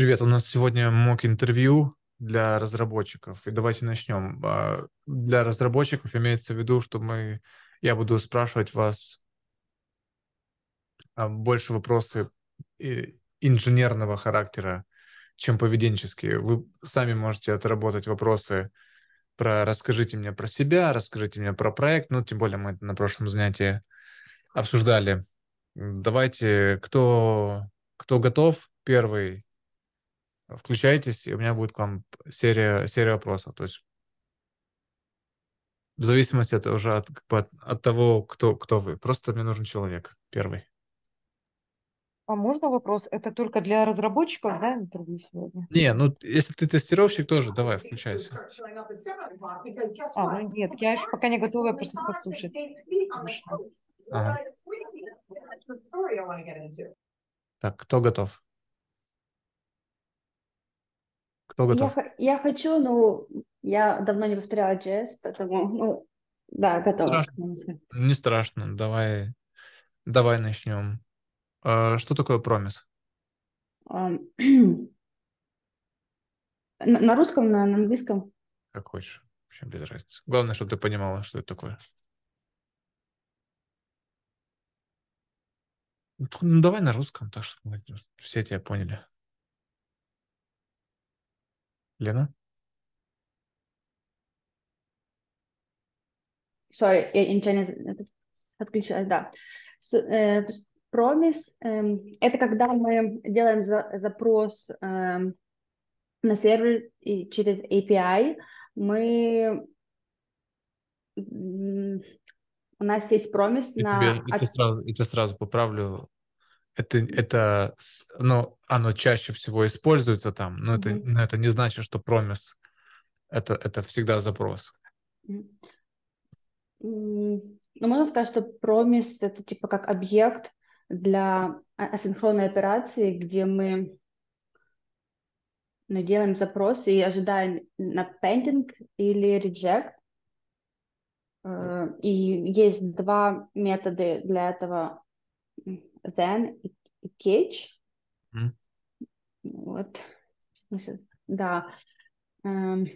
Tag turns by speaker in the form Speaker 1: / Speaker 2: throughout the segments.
Speaker 1: Привет, у нас сегодня мок интервью для разработчиков. И давайте начнем. А, для разработчиков имеется в виду, что мы, я буду спрашивать вас а, больше вопросы инженерного характера, чем поведенческие. Вы сами можете отработать вопросы про «расскажите мне про себя», «расскажите мне про проект». Ну, тем более мы это на прошлом занятии обсуждали. Давайте, кто, кто готов первый, включайтесь, и у меня будет к вам серия, серия вопросов. То есть в зависимости от, уже от, как бы от, от того, кто, кто вы. Просто мне нужен человек первый.
Speaker 2: А можно вопрос? Это только для разработчиков, да, интервью сегодня?
Speaker 1: Не, ну если ты тестировщик, тоже давай, включайся.
Speaker 2: А, ну нет, я еще пока не готова просто послушать.
Speaker 1: Ага. Так, кто готов? Кто готов?
Speaker 3: Я, я хочу, но я давно не повторяла JS, поэтому, ну, да, готова.
Speaker 1: Страшно. Не страшно, давай, давай начнем. А, что такое промис?
Speaker 3: Um, на, на русском, на, на английском?
Speaker 1: Как хочешь, вообще без разницы. Главное, чтобы ты понимала, что это такое. Ну, давай на русском, так что все тебя поняли. Лена?
Speaker 3: Sorry, я ничего не отключилась, да. So, э, Promise э, – это когда мы делаем за, запрос э, на сервер и через API, мы у нас есть промис на...
Speaker 1: Тебе, я, тебе сразу, я тебя сразу поправлю. Это, это, ну, оно чаще всего используется там, но mm-hmm. это, но это не значит, что промис это, это всегда запрос.
Speaker 3: Ну, можно сказать, что промис это типа как объект для а, асинхронной операции, где мы ну, делаем запрос и ожидаем на pending или reject. Э, и есть два метода для этого then catch. Mm. Вот. Да. Um,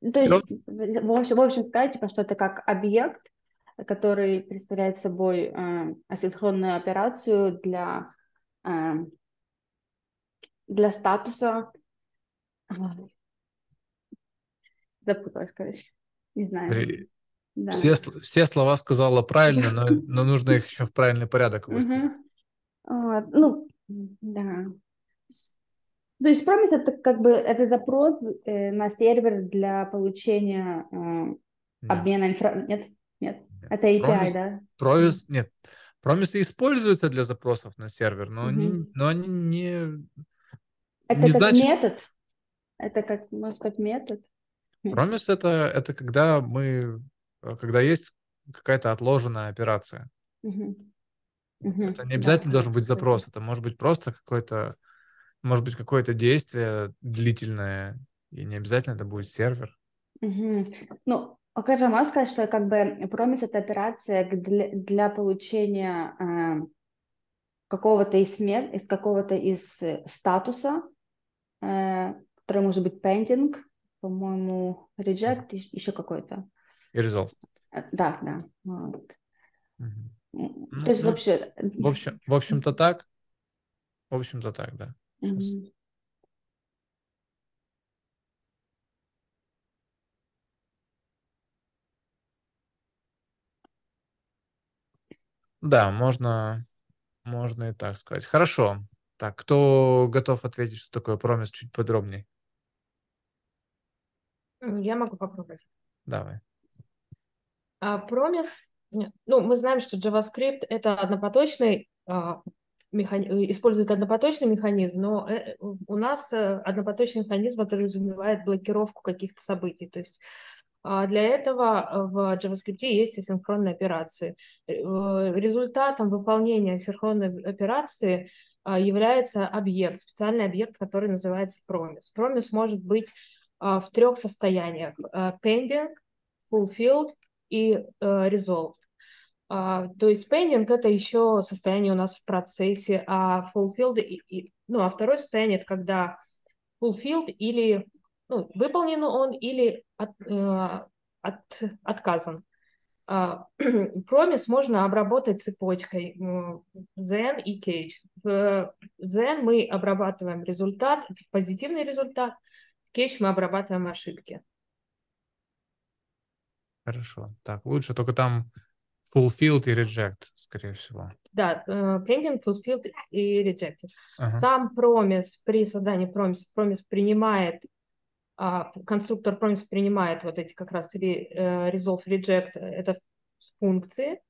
Speaker 3: то есть, в общем, в общем сказать, типа, что это как объект, который представляет собой э, асинхронную операцию для, э, для статуса Запуталась, короче. Не знаю.
Speaker 1: Да. Все, все слова сказала правильно, но, но нужно их еще в правильный порядок выставить.
Speaker 3: Вот. Ну, да. То есть промис это как бы это запрос э, на сервер для получения э, нет. обмена инфра... Нет, нет, это API, промис, да?
Speaker 1: Промис, нет. Промисы используются для запросов на сервер, но, угу. они, но они не...
Speaker 3: Это не как значит... метод? Это как, можно сказать, метод?
Speaker 1: Промис это, это когда мы, э, когда есть какая-то отложенная операция. Угу. Угу. Это не обязательно да, должен быть запрос, это может быть просто какой-то, может быть какое-то действие длительное, и не обязательно это будет сервер.
Speaker 3: Угу. Ну, скажем, можно сказать, что как бы промис это операция для, для получения э, какого-то из мер, из какого-то из статуса, э, который может быть pending, по-моему, reject, еще какой-то.
Speaker 1: И resolve.
Speaker 3: Э, да, да. Вот.
Speaker 1: Угу. То есть ну, вообще... В, общем, в общем-то так. В общем-то так, да. Да, можно, можно и так сказать. Хорошо. Так, кто готов ответить, что такое промис чуть подробнее?
Speaker 4: Я могу попробовать.
Speaker 1: Давай.
Speaker 4: А, промис, ну, мы знаем, что JavaScript — это однопоточный, а, механи... использует однопоточный механизм, но э, у нас э, однопоточный механизм подразумевает блокировку каких-то событий. То есть а, для этого в JavaScript есть асинхронные операции. Э, результатом выполнения асинхронной операции является объект, специальный объект, который называется promise. Promise может быть а, в трех состояниях. А, pending, fulfilled и а, resolved. А, то есть pending это еще состояние у нас в процессе, а fulfilled, и, и, ну, а второе состояние это когда fulfilled или ну, выполнен он или от, э, от, отказан. Uh, promise можно обработать цепочкой then и cage. В then мы обрабатываем результат, позитивный результат, cage мы обрабатываем ошибки.
Speaker 1: Хорошо. Так, лучше только там fulfilled и reject, скорее всего.
Speaker 4: Да, uh, pending, fulfilled и rejected.
Speaker 1: Ага.
Speaker 4: Сам promise при создании promise, promise принимает а, конструктор Promise принимает вот эти как раз э, resolve, reject, э, это функции,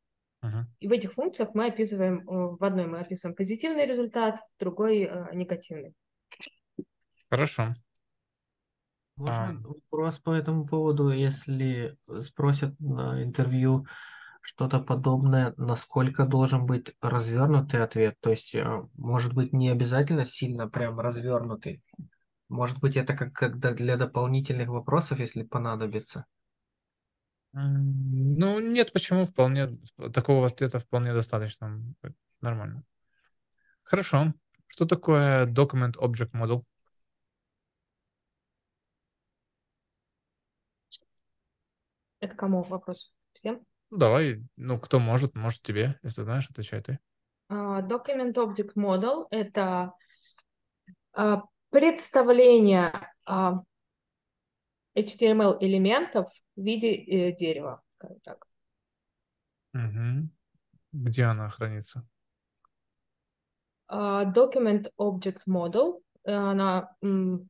Speaker 1: uh-huh.
Speaker 4: и в этих функциях мы описываем, э, в одной мы описываем позитивный результат, в другой негативный.
Speaker 1: Хорошо.
Speaker 5: Можно а... вопрос по этому поводу, если спросят на интервью что-то подобное, насколько должен быть развернутый ответ? То есть, может быть, не обязательно сильно прям развернутый, может быть, это как, как для дополнительных вопросов, если понадобится?
Speaker 1: Ну, нет, почему? Вполне такого ответа вполне достаточно. Нормально. Хорошо. Что такое Document Object Model?
Speaker 4: Это кому вопрос? Всем?
Speaker 1: Ну, давай, ну, кто может, может тебе. Если знаешь, отвечай ты.
Speaker 4: Uh, Document Object Model — это uh, представление а, HTML элементов в виде э, дерева, скажем так.
Speaker 1: Угу. Где она хранится?
Speaker 4: Uh, document Object Model, она м,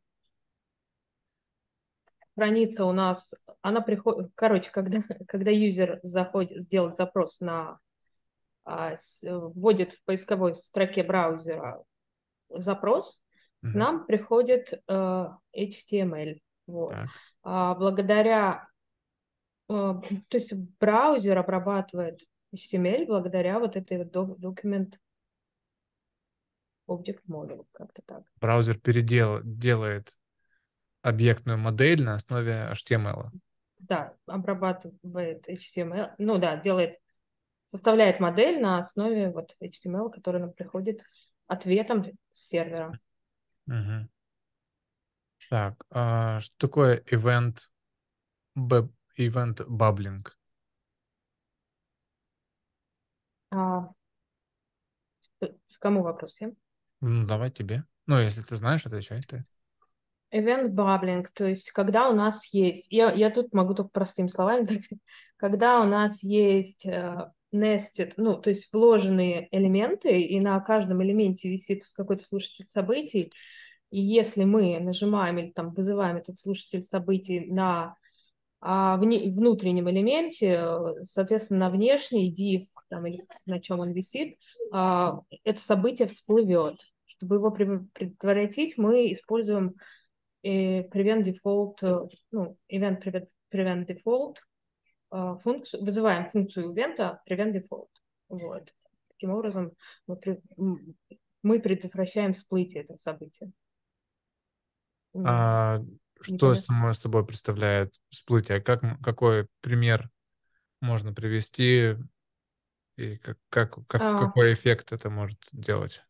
Speaker 4: хранится у нас, она приходит, короче, когда, когда юзер заходит, сделает запрос на, а, вводит в поисковой строке браузера запрос, к нам приходит э, HTML. Вот. А, благодаря, э, то есть браузер обрабатывает HTML благодаря вот этой вот документ Object Model, как-то так.
Speaker 1: Браузер передел, делает объектную модель на основе HTML.
Speaker 4: Да, обрабатывает HTML, ну да, делает, составляет модель на основе вот HTML, который нам приходит ответом с сервера.
Speaker 1: Угу. Так, а что такое event, event bubbling?
Speaker 4: А, кому вопрос? Я?
Speaker 1: Ну, давай тебе. Ну, если ты знаешь, отвечай ты.
Speaker 4: Event bubbling, то есть когда у нас есть, я, я тут могу только простыми словами, когда у нас есть uh, nested, ну, то есть вложенные элементы, и на каждом элементе висит какой-то слушатель событий, и если мы нажимаем или там вызываем этот слушатель событий на а, вне, внутреннем элементе, соответственно, на внешней div, там, или на чем он висит, а, это событие всплывет. Чтобы его предотвратить, мы используем э, prevent default, ну, event prevent, prevent default, а, функцию, вызываем функцию ивента prevent default. Вот. Таким образом мы, мы предотвращаем всплытие этого события.
Speaker 1: А, что само собой представляет всплытие? Как, какой пример можно привести и как, как, как, а, какой эффект это может делать?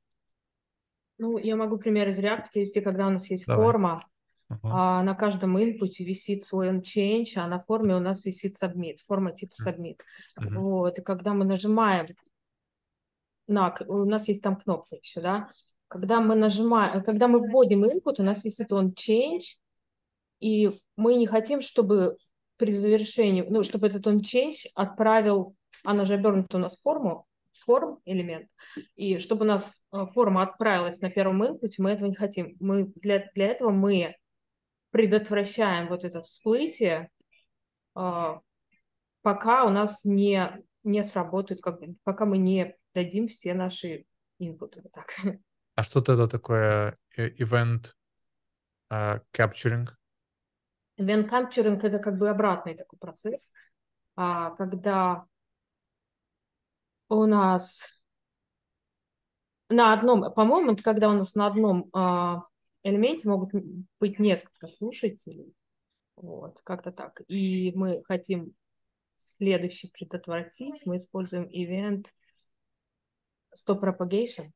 Speaker 4: Ну, я могу пример из React привести, когда у нас есть Давай. форма, uh-huh. а на каждом инпуте висит свой change, а на форме у нас висит submit, форма типа submit. Uh-huh. Вот, и когда мы нажимаем на, у нас есть там кнопка еще, да, когда мы нажимаем, когда мы вводим input, у нас висит он change, и мы не хотим, чтобы при завершении, ну, чтобы этот он change отправил, она же обернута у нас форму, форм элемент, и чтобы у нас э, форма отправилась на первом input, мы этого не хотим. Мы, для, для этого мы предотвращаем вот это всплытие, э, пока у нас не, не сработает, как бы, пока мы не дадим все наши инпуты. Вот так.
Speaker 1: А что это такое э, event uh, capturing?
Speaker 4: Event capturing это как бы обратный такой процесс, а, когда у нас на одном, по-моему, это когда у нас на одном а, элементе могут быть несколько слушателей, вот, как-то так. И мы хотим следующий предотвратить, мы используем event stop propagation.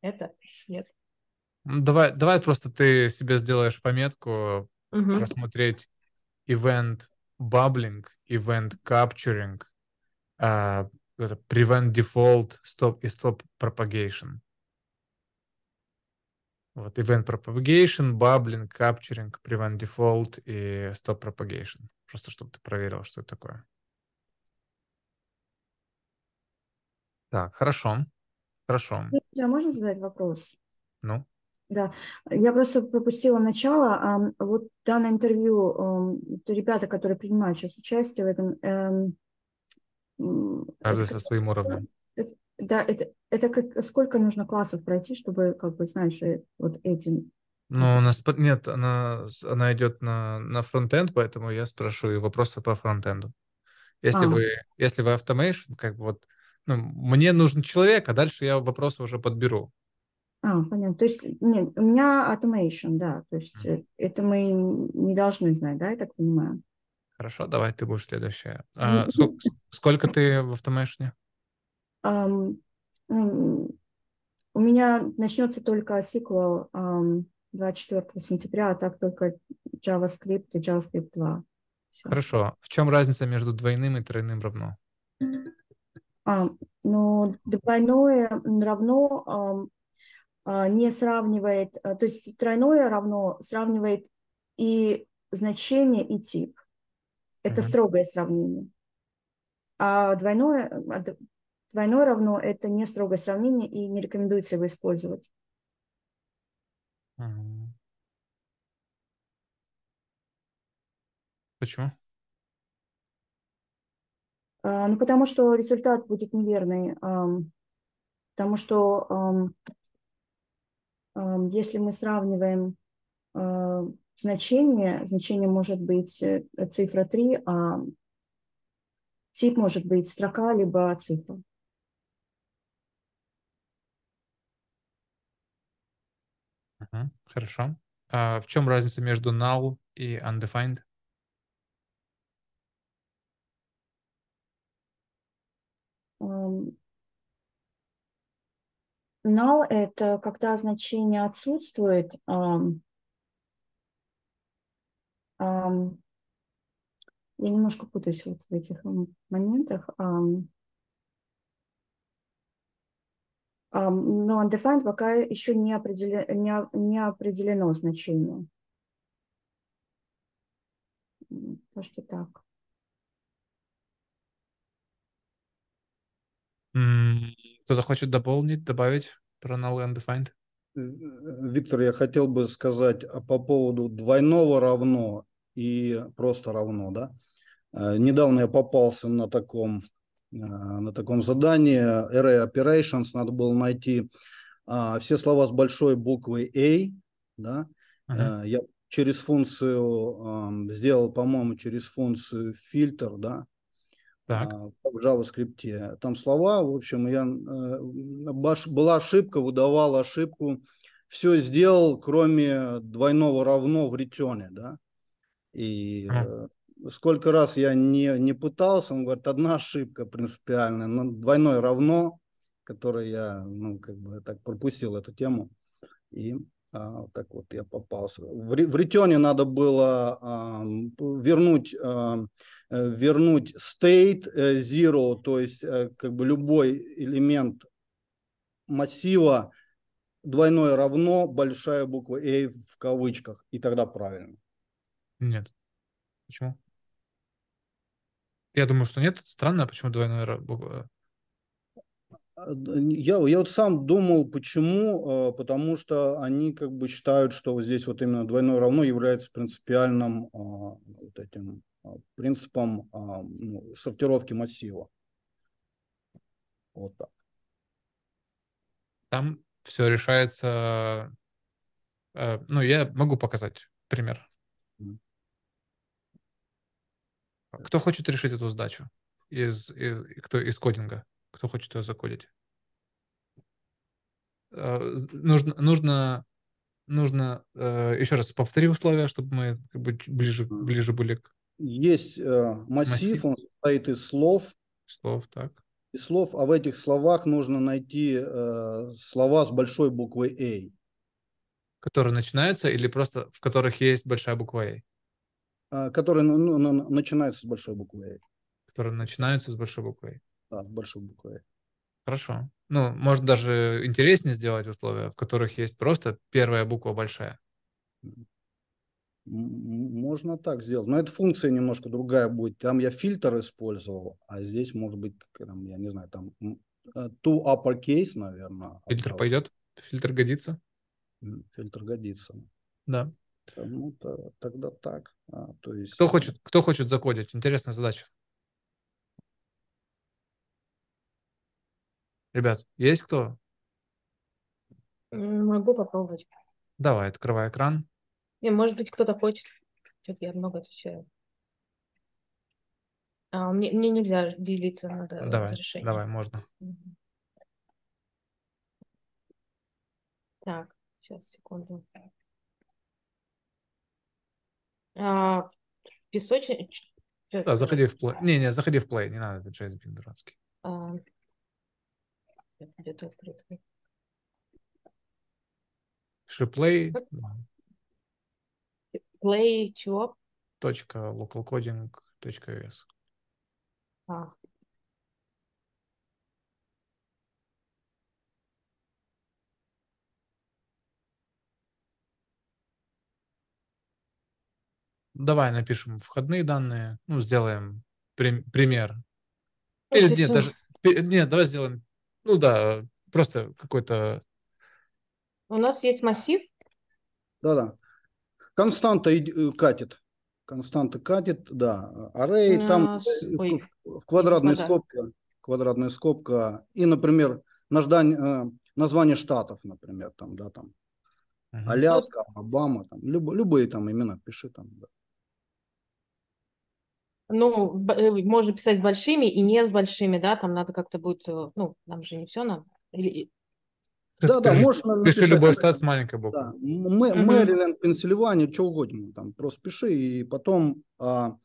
Speaker 4: Это? Нет.
Speaker 1: Давай, давай просто ты себе сделаешь пометку
Speaker 4: Мгм.
Speaker 1: просмотреть event bubbling, event capturing, это prevent default, stop и stop propagation. Вот event propagation, bubbling, capturing, prevent default и stop propagation. Просто чтобы ты проверил, что это такое. Так, хорошо. Хорошо.
Speaker 6: А можно задать вопрос?
Speaker 1: Ну,
Speaker 6: Да, я просто пропустила начало. Вот данное интервью, ребята, которые принимают сейчас участие в этом, эм,
Speaker 1: каждый
Speaker 6: это
Speaker 1: со своим уровнем.
Speaker 6: Да, это, это как, сколько нужно классов пройти, чтобы, как бы, знаешь, что вот этим...
Speaker 1: Ну, у нас нет, она, она идет на, на фронтенд, поэтому я спрашиваю вопросы по фронтенду. Если
Speaker 6: А.
Speaker 1: вы, если вы automation, как бы вот, ну, мне нужен человек, а дальше я вопросы уже подберу.
Speaker 6: А, понятно. То есть, нет, у меня automation, да, то есть э, это мы не должны знать, да, я так понимаю?
Speaker 1: Хорошо, давай ты будешь следующая. А,
Speaker 6: М,
Speaker 1: ско- с- сколько ты в automation?
Speaker 6: М, У меня начнется только сиквел ам, 24 сентября, а так только JavaScript и JavaScript 2. Всё.
Speaker 1: Хорошо. В чем разница между двойным и тройным равно?
Speaker 6: А, но двойное равно а, не сравнивает, а, то есть тройное равно сравнивает и значение, и тип. Это
Speaker 1: Мгм.
Speaker 6: строгое сравнение. А двойное, а двойное равно это не строгое сравнение и не рекомендуется его использовать.
Speaker 1: Почему?
Speaker 6: А, Ну, потому что результат будет неверный. Потому что если мы сравниваем а, значение, значение может быть э, цифра 3, а тип может быть строка либо цифра.
Speaker 1: Хорошо. А в чем разница между null и undefined?
Speaker 6: Ам, Null – это когда значение отсутствует. ам, ам, Я немножко путаюсь вот в этих моментах. ам. Но undefined пока еще не определено, не, не определено значение. Кажется, так.
Speaker 1: Кто-то хочет дополнить, добавить про null и undefined?
Speaker 7: Э, Виктор, я хотел бы сказать а, по поводу двойного равно и просто равно, да. Э, Недавно я попался на таком, на таком задании Array Operations, надо было найти а, все слова с большой буквой A, да.
Speaker 1: Мгм.
Speaker 7: Э, Я через функцию ам, сделал, по-моему, через функцию фильтр, да,
Speaker 1: Так.
Speaker 7: а, в JavaScript. Там слова, в общем, я, э, баш- была ошибка, выдавал ошибку, все сделал, кроме двойного равно в ретене, да. И
Speaker 1: Ага.
Speaker 7: Сколько раз я не, не пытался, он говорит, одна ошибка принципиальная, но двойное равно, которое я, ну, как бы так пропустил эту тему. И а, так вот я попался. В, в ретене надо было п- вернуть, ам, э, вернуть state э, zero, то есть э, как бы любой элемент массива двойное равно, большая буква A в кавычках, и тогда правильно.
Speaker 1: Нет. Почему? Я думаю, что нет. Странно, а почему ра- буква?
Speaker 7: А, Я, я вот сам думал, почему, э, потому что они как бы считают, что вот здесь вот именно двойное равно является принципиальным а, вот этим принципом ну, сортировки массива. Вот так.
Speaker 1: Там все решается... э, Ну, я могу показать пример.
Speaker 7: Мгм.
Speaker 1: Кто хочет решить эту задачу из, из, кто, из кодинга? Кто хочет ее закодить? Э, Нужно, нужно, нужно э, еще раз повтори условия, чтобы мы как бы ближе, ближе были к
Speaker 7: есть э, массив,
Speaker 1: Массив.
Speaker 7: он состоит из слов,
Speaker 1: Слов, так.
Speaker 7: из слов, а в этих словах нужно найти слова с большой буквой A,
Speaker 1: Которые начинаются или просто в которых есть большая буква «А»,
Speaker 7: которые ну, ну, ну, начинаются с большой буквы A.
Speaker 1: которые начинаются с большой буквы «А».
Speaker 7: Да, с большой буквы A.
Speaker 1: Хорошо. Ну, может даже интереснее сделать условия, в которых есть просто первая буква большая.
Speaker 7: Можно так сделать. Но эта функция немножко другая будет. Там я фильтр использовал, а здесь может быть, там, я не знаю, там э, to uppercase, наверное.
Speaker 1: Фильтр пойдет? Фильтр годится?
Speaker 7: Фильтр годится.
Speaker 1: Да.
Speaker 7: Ну, то- тогда так. А, то есть,
Speaker 1: Кто хочет, кто хочет закодить? Интересная задача. Ребят, есть кто?
Speaker 4: Могу попробовать.
Speaker 1: Давай, открывай экран.
Speaker 4: Не, может быть, кто-то хочет. Что-то я много отвечаю. А, мне, мне нельзя делиться, надо
Speaker 1: Давай,
Speaker 4: разрешение.
Speaker 1: давай, можно.
Speaker 4: Так, сейчас, секунду. А, песочный... чё
Speaker 1: Да, заходи в плей. Не, не, заходи в плей, не надо, это JSBin дурацкий.
Speaker 4: А, где-то открыт.
Speaker 1: Пиши play,
Speaker 4: Play чего?
Speaker 1: точка localcoding.us.
Speaker 4: А,
Speaker 1: Давай напишем входные данные, ну, сделаем прим- пример.
Speaker 4: Ну,
Speaker 1: Или нет, даже, нет, давай сделаем, ну да, просто какой-то,
Speaker 4: У нас есть массив.
Speaker 7: Да-да. Константа э, катит. Константа катит, да. Array,
Speaker 4: У
Speaker 7: там
Speaker 4: ой,
Speaker 7: в- в квадратная
Speaker 4: вода.
Speaker 7: скобка, квадратная скобка. И, например, наждань, э, название штатов, например, там, да, там. Аляска, Обама, там, люб- любые там имена пиши там. да.
Speaker 4: Ну, э, можно писать с большими и не с большими, да, там надо как-то будет, э, ну, нам же не все надо. Или...
Speaker 7: Да, да, можно
Speaker 1: Пиши
Speaker 7: написать,
Speaker 1: любой штат с маленькой буквы.
Speaker 7: Да, М- Мэ-
Speaker 4: Мгм.
Speaker 7: Мэриленд, Пенсильвания, что угодно. Там просто пиши, и потом а,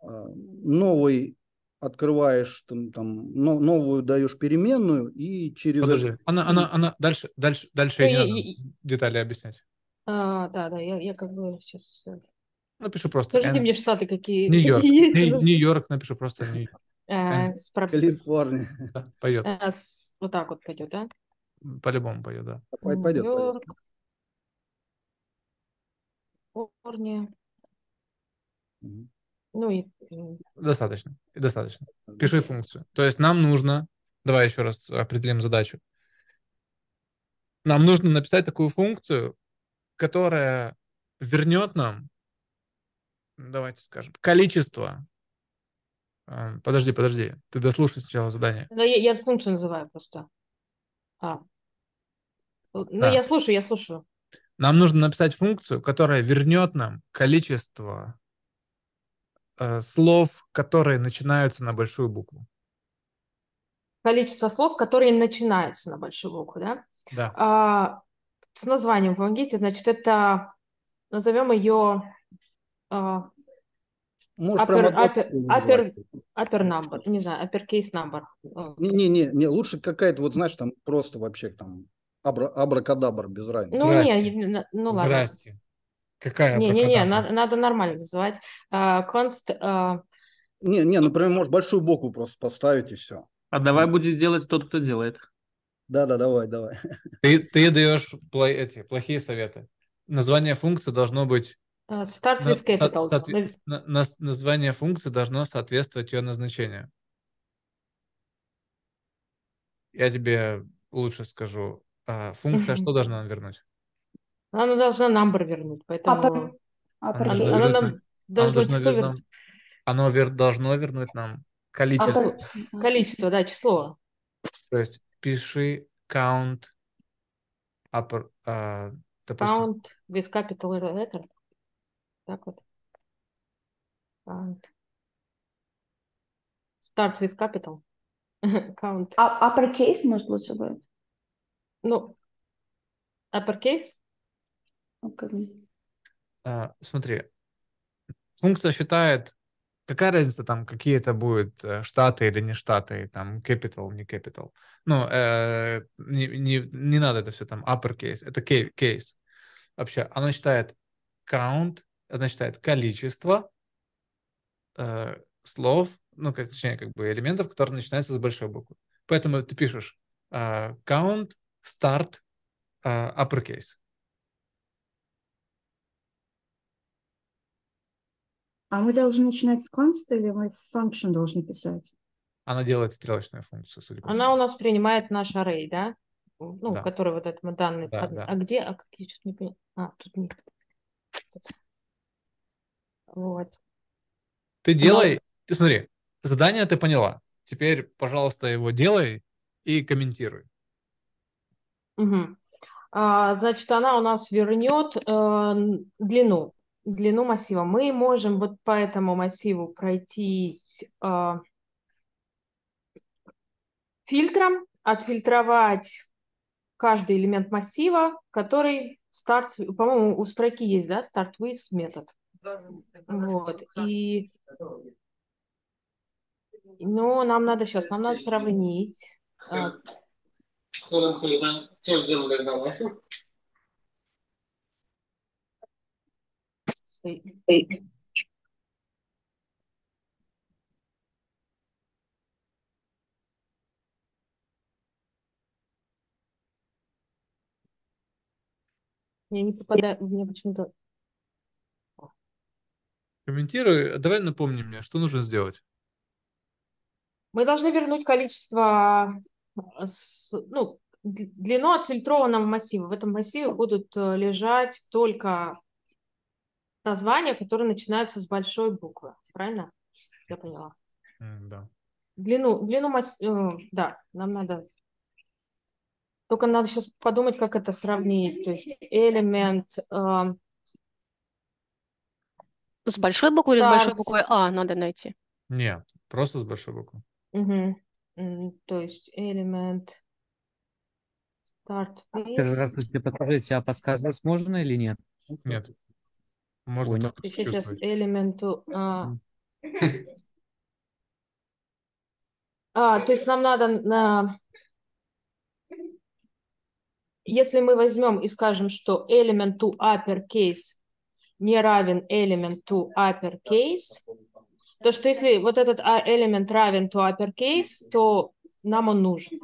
Speaker 7: а, новый открываешь, там, там, но- новую даешь переменную, и через
Speaker 1: Подожди, она, она, она, дальше, дальше, дальше
Speaker 4: Ну,
Speaker 1: не
Speaker 4: я-
Speaker 1: надо
Speaker 4: я-
Speaker 1: детали объяснять.
Speaker 4: А, да, да, я, я как бы сейчас...
Speaker 1: Напиши просто
Speaker 4: Скажите
Speaker 1: N-
Speaker 4: мне штаты, какие,
Speaker 1: Нью-Йорк. Нью-Йорк, напиши просто
Speaker 4: проб-
Speaker 7: Калифорния.
Speaker 1: Да, пойдет.
Speaker 4: с- Вот так вот пойдет, да?
Speaker 1: По-любому пойдет, да.
Speaker 7: Пой- Пойдет,
Speaker 4: Калифорния. Ну и
Speaker 1: Достаточно. Достаточно. Пиши функцию. То есть нам нужно, давай еще раз определим задачу. Нам нужно написать такую функцию, которая вернет нам, давайте скажем, количество. А, Подожди, подожди. Ты дослушай сначала задание.
Speaker 4: ну, я, я функцию называю просто. А. Ну,
Speaker 1: Да.
Speaker 4: я слушаю, я слушаю.
Speaker 1: Нам нужно написать функцию, которая вернет нам количество э, слов, которые начинаются на большую букву.
Speaker 4: Количество слов, которые начинаются на большую букву, да?
Speaker 1: Да.
Speaker 4: А, с названием помогите, значит, это назовем ее а,
Speaker 7: Можешь
Speaker 4: upper,
Speaker 7: прямо
Speaker 4: upper, upper, number, не знаю, uppercase number. А,
Speaker 7: Не-не-не, не, лучше какая-то, вот знаешь, там просто вообще там абра, абракадабр, без разницы.
Speaker 4: Ну,
Speaker 1: Здрасте.
Speaker 4: не, ну ладно.
Speaker 1: Здрасте. Какая
Speaker 4: Не-не-не, надо, надо нормально называть. А, const, а,
Speaker 7: Не, не, например, можешь большую букву просто поставить и все.
Speaker 8: А давай будет делать тот, кто делает.
Speaker 7: Да-да, давай, давай.
Speaker 1: Ты, ты даешь эти плохие советы. Название функции должно быть...
Speaker 4: а, starts
Speaker 1: на-
Speaker 4: with capital.
Speaker 1: со- соотве- на- на- название функции должно соответствовать ее назначению. Я тебе лучше скажу. А, функция что должна нам вернуть?
Speaker 4: Она должна number вернуть, поэтому
Speaker 6: Upper-
Speaker 1: Она должна
Speaker 4: она
Speaker 1: вернуть
Speaker 4: нам
Speaker 1: нам- оно
Speaker 4: должно
Speaker 1: должно
Speaker 4: число
Speaker 1: вер-
Speaker 4: вернуть.
Speaker 1: нам- оно вер- должно вернуть нам количество.
Speaker 6: Upper-
Speaker 4: Количество, да, число.
Speaker 1: То есть пиши count upper, а, допустим,
Speaker 4: Count with capital letter. Так вот. Count. Starts with capital. Count.
Speaker 3: А uppercase, может, лучше будет?
Speaker 4: Ну, uppercase.
Speaker 3: Как-
Speaker 1: а, смотри, функция считает, какая разница там, какие это будут э, штаты или не штаты, там capital, не capital. Ну, э, не, не, не надо это все там uppercase, это case. Вообще, она считает count, она считает количество э, слов, ну, как, точнее, как бы элементов, которые начинаются с большой буквы. Поэтому ты пишешь э, count, start, э, uppercase.
Speaker 6: А мы должны начинать с const или мы function должны писать?
Speaker 1: Она делает стрелочную функцию, судя по
Speaker 4: Она у нас принимает наш array, да? Ну,
Speaker 1: Да.
Speaker 4: который вот этот мы данные.
Speaker 1: Да,
Speaker 4: под-
Speaker 1: да.
Speaker 4: А где? А какие что-то не поняла. А, тут не. Вот.
Speaker 1: Ты делай, ты смотри, задание ты поняла. Теперь, пожалуйста, его делай и комментируй.
Speaker 4: Мгм. А, значит, она у нас вернет э, длину, длину массива. Мы можем вот по этому массиву пройтись э, фильтром, отфильтровать каждый элемент массива, который старт, по-моему, у строки есть, да, start with метод. Вот. И, но нам надо сейчас, нам надо сравнить. Я не попадаю, мне почему-то...
Speaker 1: Комментируй. Давай напомни мне, что нужно сделать.
Speaker 4: Мы должны вернуть количество, э, ну, длину отфильтрованного массива. В этом массиве будут э, лежать только названия, которые начинаются с большой буквы. Правильно? Я поняла.
Speaker 1: Да.
Speaker 4: Длину, длину массива, да, нам надо... Только надо сейчас подумать, как это сравнить. То есть элемент...
Speaker 9: С большой буквы или с большой буквой А надо найти?
Speaker 1: Нет, просто с большой буквы.
Speaker 4: м, то есть элемент... Start with...
Speaker 10: Здравствуйте, подскажите, а подсказывать можно или нет?
Speaker 1: Нет. Можно
Speaker 10: Понял.
Speaker 1: только
Speaker 4: Сейчас элементу... а, А, то есть нам надо, на... если мы возьмем и скажем, что element to uppercase не равен element to uppercase, то что если вот этот а, элемент равен to uppercase, то нам он нужен.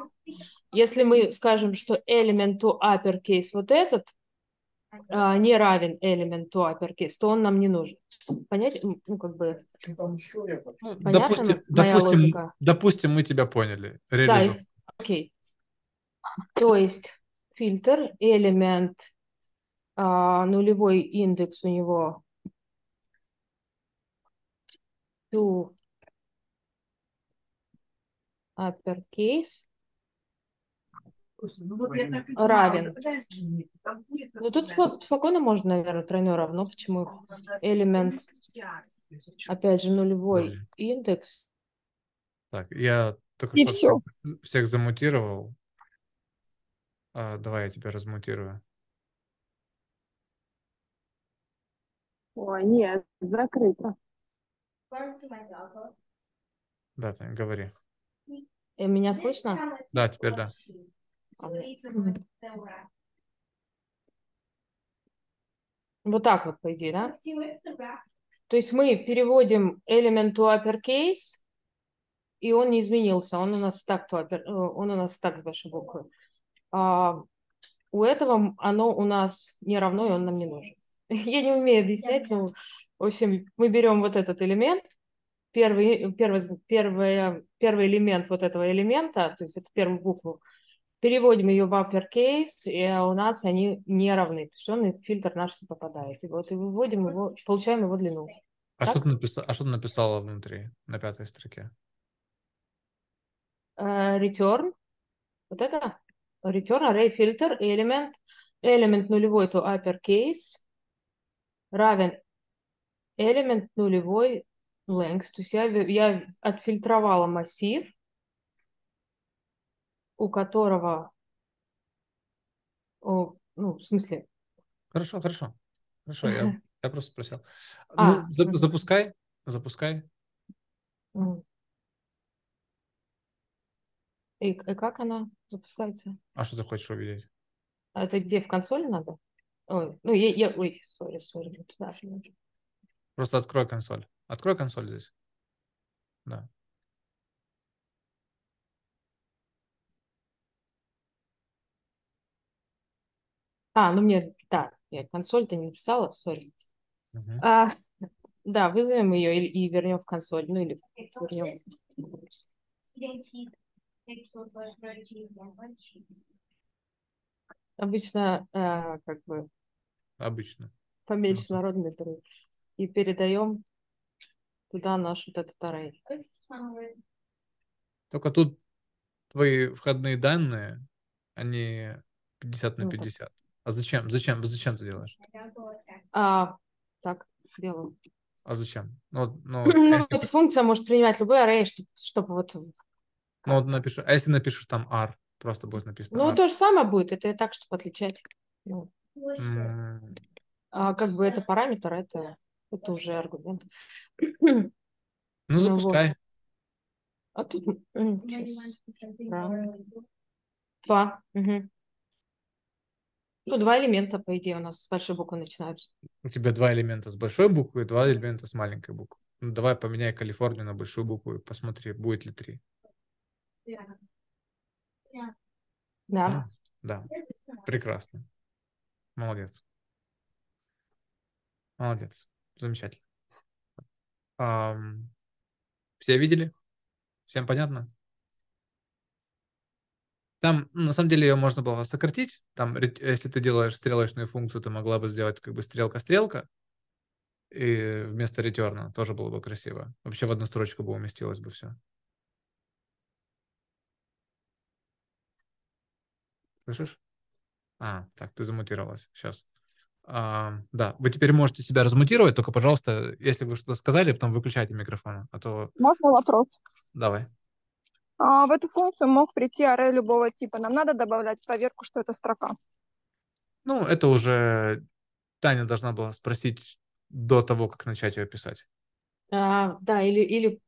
Speaker 4: Если мы скажем, что element to uppercase вот этот а, не равен element to uppercase, то он нам не нужен. Понять? Ну, как бы...
Speaker 1: Ну,
Speaker 4: Понятно
Speaker 1: допустим,
Speaker 4: моя
Speaker 1: допустим,
Speaker 4: логика?
Speaker 1: допустим, мы тебя поняли.
Speaker 4: Да,
Speaker 1: Реализуй.
Speaker 4: и- окей. То есть фильтр, элемент, а, нулевой индекс у него to uppercase равен. Ну, тут спо- спокойно можно, наверное, тройное равно. Почему? Элемент, опять же, нулевой
Speaker 1: Подожди.
Speaker 4: индекс.
Speaker 1: Так, я только
Speaker 11: И
Speaker 1: что всех, всех замутировал. А, давай я тебя размутирую.
Speaker 11: Ой, нет, закрыто.
Speaker 1: Да, Тань, говори.
Speaker 4: Э, Меня слышно?
Speaker 1: Да, теперь да.
Speaker 4: Вот так вот, по идее, да? То есть мы переводим element to uppercase, и он не изменился, он у нас так, to upper- э, он у нас так с большой буквы. А у этого оно у нас не равно, и он нам не нужен. Я не умею объяснять, но, в общем, мы берем вот этот элемент, первый, первый, первый, первый элемент вот этого элемента, то есть это первую букву, переводим ее в uppercase, и у нас они не равны. То есть он фильтр наш не попадает. И вот и выводим его, получаем его длину.
Speaker 1: А что
Speaker 4: Так?
Speaker 1: ты написала, а что ты написала внутри, на пятой строке?
Speaker 4: Э, return, вот это, return array filter element, элемент нулевой to uppercase равен элемент нулевой length. То есть я, я отфильтровала массив, у которого, о, ну, в смысле,
Speaker 1: Хорошо, хорошо. Хорошо, я Я просто спросил.
Speaker 4: А,
Speaker 1: ну, за- запускай, запускай.
Speaker 4: И, и как она запускается?
Speaker 1: А что ты хочешь увидеть?
Speaker 4: А это где, в консоли надо? Ой, ну, я, я, ой, сори, сори, не туда.
Speaker 1: Просто открой консоль. Открой консоль здесь. Да.
Speaker 4: А, ну мне, да, я консоль-то не написала, сори.
Speaker 1: Мгм.
Speaker 4: А, да, вызовем ее и, и вернем в консоль. Ну или вернем. Обычно а, как бы
Speaker 1: Обычно.
Speaker 4: поменьше народу наберут. И передаем туда наш вот этот арray.
Speaker 1: Только тут твои входные данные, они 50 на
Speaker 4: Ну, так.
Speaker 1: 50. А зачем? Зачем? Зачем ты делаешь?
Speaker 4: А, так, делаю.
Speaker 1: А зачем? Ну, вот- ну, вот, а
Speaker 4: Ну,
Speaker 1: если,
Speaker 4: эта функция может принимать любой array, чтобы, чтобы вот...
Speaker 1: ну, вот напиши, а если напишешь там R, просто будет написано
Speaker 4: Ну,
Speaker 1: R.
Speaker 4: то же самое будет, это и так, чтобы отличать. Ну, а как бы это параметр, это, это уже аргумент.
Speaker 1: Ну,
Speaker 4: вот.
Speaker 1: запускай.
Speaker 4: А тут щас. Два. Ну, два элемента, по идее, у нас с большой буквы начинаются.
Speaker 1: У тебя два элемента с большой буквы и два элемента с маленькой буквы. Ну, давай поменяй Калифорнию на большую букву и посмотри, будет ли три.
Speaker 4: Да.
Speaker 1: Ну, да, прекрасно. Молодец. Молодец. Замечательно. Ам, все видели? Всем понятно? Там, ну, на самом деле, ее можно было сократить. Там, если ты делаешь стрелочную функцию, ты могла бы сделать как бы стрелка-стрелка. И вместо ретерна тоже было бы красиво. Вообще в одну строчку бы уместилось бы все. Слышишь? А, так, ты замутировалась. Сейчас. А, да, вы теперь можете себя размутировать, только, пожалуйста, если вы что-то сказали, потом выключайте микрофон, а то
Speaker 11: Можно вопрос?
Speaker 1: давай.
Speaker 11: А, в эту функцию мог прийти array любого типа. Нам надо добавлять проверку, что это строка.
Speaker 1: Ну, это уже Таня должна была спросить до того, как начать ее писать.
Speaker 4: А, да, или, или,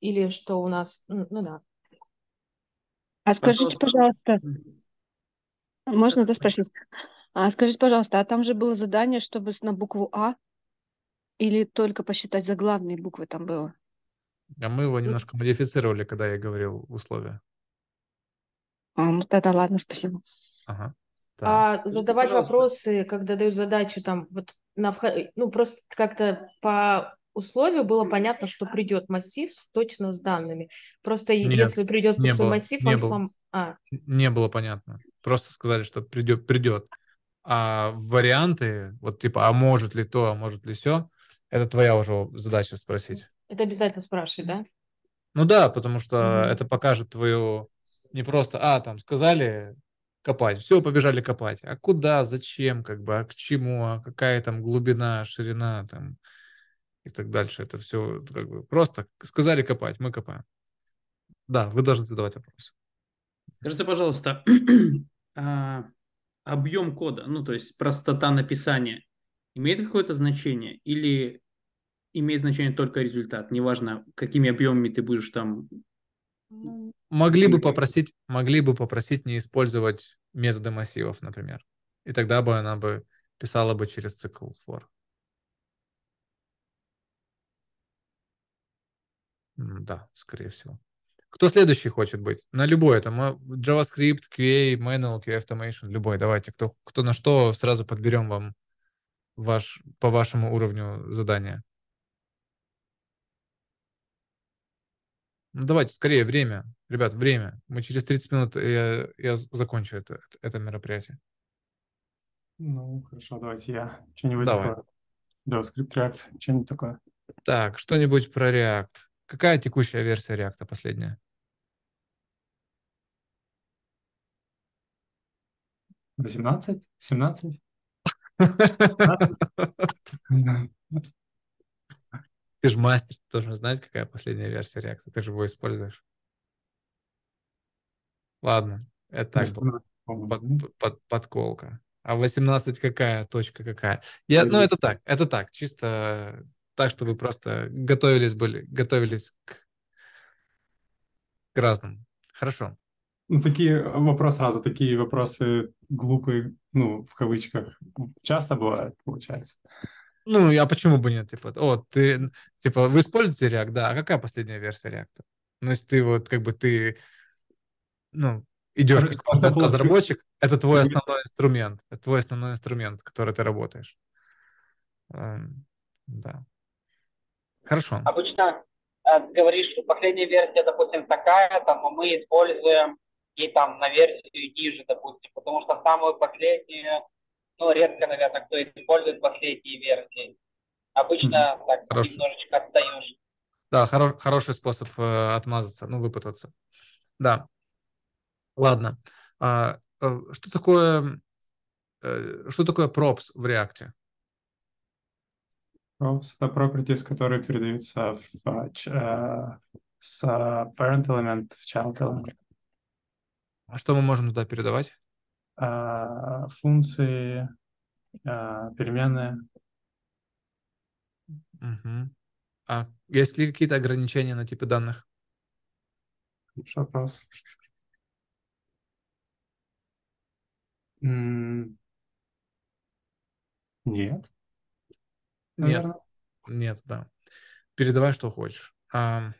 Speaker 4: или что у нас, ну да.
Speaker 9: А скажите, пожалуйста, можно да спросить? А скажите, пожалуйста, а там же было задание, чтобы на букву А или только посчитать заглавные буквы там было?
Speaker 1: А мы его немножко модифицировали, когда я говорил условия.
Speaker 9: А, ну тогда ладно, спасибо.
Speaker 1: Ага. Так.
Speaker 4: А задавать вопросы, когда дают задачу там, вот на вход- ну просто как-то по условию было понятно, что придет массив точно с данными. Просто
Speaker 1: Нет,
Speaker 4: если придет
Speaker 1: не
Speaker 4: пустой
Speaker 1: было,
Speaker 4: массив,
Speaker 1: не
Speaker 4: он слом... А,
Speaker 1: Не было понятно. Просто сказали, что придет, придет. А варианты, вот типа, а может ли то, а может ли все, это твоя уже задача спросить.
Speaker 4: это обязательно спрашивать, да?
Speaker 1: Ну да, потому что
Speaker 4: Мгм.
Speaker 1: это покажет твою не просто, а, там сказали копать, все, побежали копать. А куда, зачем, как бы, а к чему, а какая там глубина, ширина там и так дальше. Это все как бы просто сказали копать, мы копаем. Да, вы должны задавать вопросы.
Speaker 8: Скажите, пожалуйста, а, объем кода, ну то есть простота написания, имеет какое-то значение или имеет значение только результат? Неважно, какими объемами ты будешь там...
Speaker 1: Могли бы попросить, могли бы попросить не использовать методы массивов, например. И тогда бы она бы писала бы через цикл for. Да, скорее всего. Кто следующий хочет быть? На любой. Это мо- JavaScript, QA, Manual, QA Automation, любой. Давайте, кто, кто на что, сразу подберем вам ваш, по вашему уровню задания. Ну, давайте, скорее, время. Ребят, время. Мы через 30 минут, я, я закончу это, это мероприятие.
Speaker 12: Ну, хорошо, давайте я что-нибудь
Speaker 1: Давай.
Speaker 12: такое. JavaScript, React, что-нибудь такое.
Speaker 1: Так, что-нибудь про React. Какая текущая версия React последняя?
Speaker 12: Восемнадцать? Семнадцать?
Speaker 1: Ты же мастер, ты должен знать, какая последняя версия React. Ты же его используешь. Ладно, это так было. Под- под- подколка. А 18 какая, точка какая? Я, ну, это так, это так, чисто так, чтобы просто готовились были, готовились к, к разным. Хорошо.
Speaker 12: Ну, такие вопросы сразу, такие вопросы глупые, ну, в кавычках, часто бывают, получается.
Speaker 1: Ну, а почему бы нет? Типа, о, ты, типа, вы используете React? Да, а какая последняя версия React? Ну, если ты вот, как бы, ты, ну, идешь как разработчик, это твой основной инструмент, это твой основной инструмент, который ты работаешь. Эм, да. Хорошо.
Speaker 13: Обычно э, говоришь, что последняя версия, допустим, такая, там, а мы используем и там на версию ниже, допустим, потому что самую последнюю, ну, редко, наверное, кто использует последние версии. Обычно mm-hmm. так Хорошо. немножечко отстаешь.
Speaker 1: Да, хоро- хороший способ э, отмазаться, ну, выпутаться. Да. Ладно. А, э, что такое э, что такое props в React?
Speaker 12: Props — это properties, которые передаются в, uh, с parent element в child element.
Speaker 1: А что мы можем туда передавать?
Speaker 12: Uh, функции, uh, переменные.
Speaker 1: Угу. А есть ли какие-то ограничения на типы данных?
Speaker 12: Хороший вопрос. Нет.
Speaker 1: Наверное. Нет, нет, да. Передавай, что хочешь. А,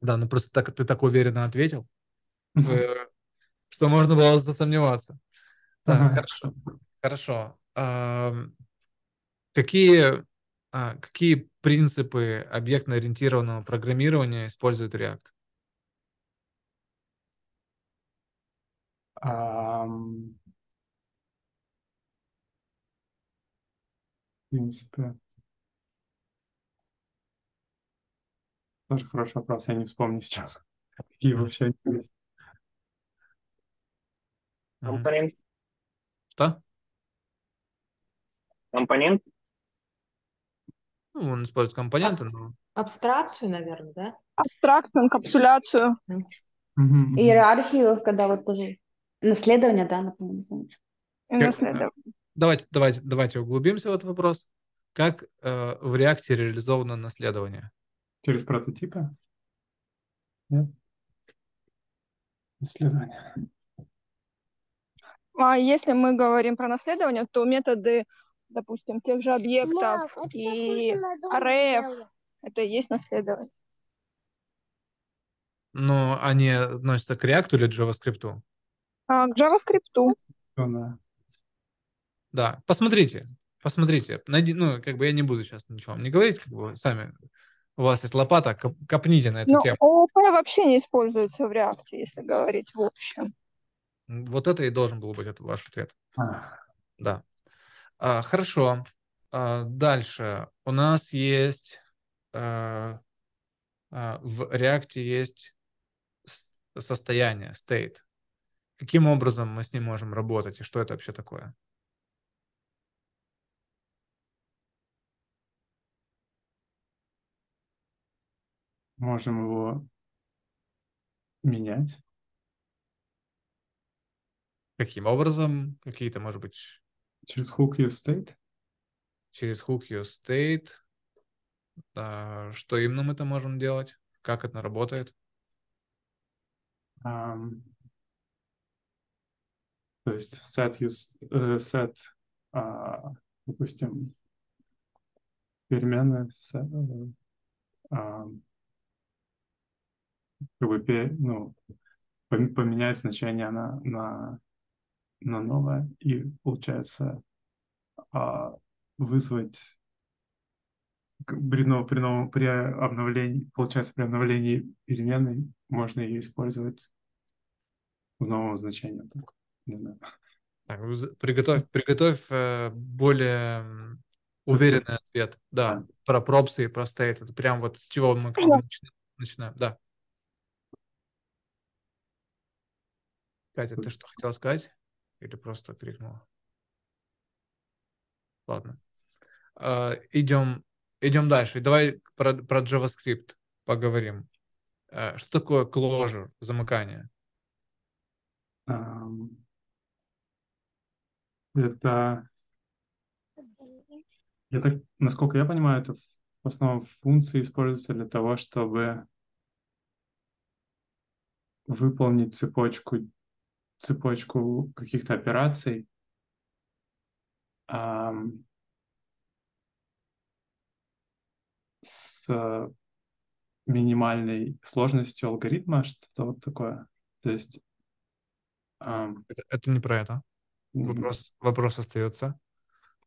Speaker 1: да, ну просто так ты так уверенно ответил, что можно было засомневаться. Так, хорошо. Хорошо. А, какие, а, какие принципы объектно-ориентированного программирования использует React?
Speaker 12: Um, принципе. Тоже хороший вопрос, я не вспомню сейчас. Какие вообще есть.
Speaker 1: Компонент. Что?
Speaker 13: Компонент?
Speaker 1: Ну, он использует компоненты, но...
Speaker 4: Абстракцию, наверное, да?
Speaker 11: Абстракцию, инкапсуляцию.
Speaker 3: Иерархию, когда вот тоже наследование, да, например.
Speaker 11: Наследование
Speaker 1: давайте, давайте, давайте углубимся в этот вопрос. Как э, в React реализовано наследование?
Speaker 12: Через прототипы? Нет? Наследование.
Speaker 11: А если мы говорим про наследование, то методы, допустим, тех же объектов Мам, и арреев, это и есть наследование.
Speaker 1: Но они относятся к React или JavaScript?
Speaker 11: А, к JavaScript.
Speaker 12: Да.
Speaker 1: Да, посмотрите, посмотрите. Найди, ну, как бы я не буду сейчас ничего вам не говорить, как бы сами у вас есть лопата, коп, копните на эту
Speaker 11: Но
Speaker 1: тему.
Speaker 11: ООП вообще не используется в реакции, если говорить в общем.
Speaker 1: Вот это и должен был быть это ваш ответ. А. Да. А, хорошо. А, дальше. У нас есть а, а, в реакте есть состояние, state. Каким образом мы с ним можем работать и что это вообще такое?
Speaker 12: можем его менять.
Speaker 1: Каким образом? Какие-то, может быть...
Speaker 12: Через hook use state?
Speaker 1: Через hook use state. А, что именно мы это можем делать? Как это работает?
Speaker 12: Um, то есть set use, uh, set, uh, допустим, переменная set, uh, как бы, ну, поменять значение на, на, на новое и, получается, а, вызвать при, ну, при, новом, при обновлении, получается, при обновлении переменной можно ее использовать в новом значении. Так, не знаю.
Speaker 1: Так, приготовь, приготовь э, более уверенный ответ. Да, да, про пропсы и про стейт. Это прям вот с чего мы начинаем. Да. Катя, ты что хотела сказать? Или просто крикнула? Ладно. Uh, идем, идем дальше. Давай про, про JavaScript поговорим. Uh, что такое closure, замыкание?
Speaker 12: Это, я так, насколько я понимаю, это в основном функции используются для того, чтобы выполнить цепочку, цепочку каких-то операций, с минимальной сложностью алгоритма, что-то вот такое. То есть... ам,
Speaker 1: Это, это не про это. Вопрос, вопрос остается.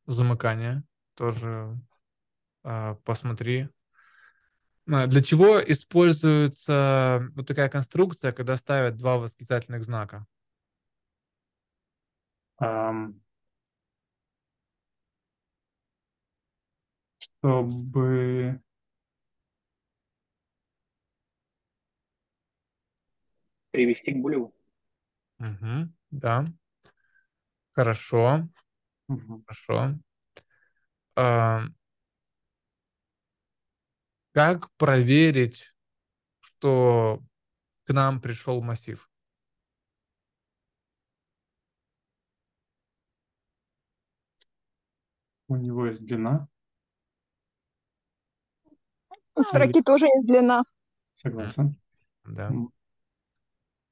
Speaker 1: Замыкание тоже а, посмотри. А, Для чего используется вот такая конструкция, когда ставят два восклицательных знака?
Speaker 12: Чтобы
Speaker 13: Привести к булеву.
Speaker 1: Мгм, да. Хорошо,
Speaker 12: мгм.
Speaker 1: хорошо. А, Как проверить, что к нам пришел массив?
Speaker 12: У него есть длина,
Speaker 11: У строки тоже есть длина.
Speaker 12: согласен.
Speaker 1: Да.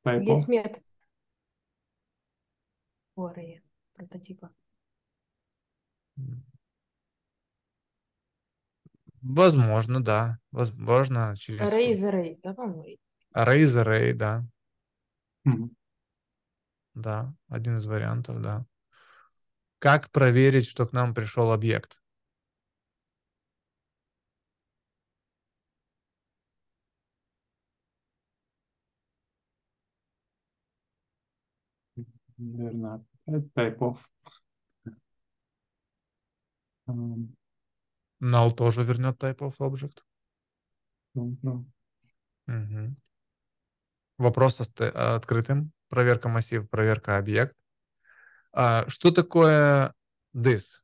Speaker 4: Есть метод array прототипа.
Speaker 1: Возможно, да. Возможно, через
Speaker 4: Array из array, да, по-моему?
Speaker 1: array is array, да.
Speaker 12: Мгм.
Speaker 1: Да, один из вариантов, да. Как проверить, что к нам пришел объект?
Speaker 12: Верно. Это Type of. Ам,
Speaker 1: Null тоже вернет type of object.
Speaker 12: ну, ну,
Speaker 1: Мгм. Вопрос открытым. Проверка массив, проверка объект. А, что такое this?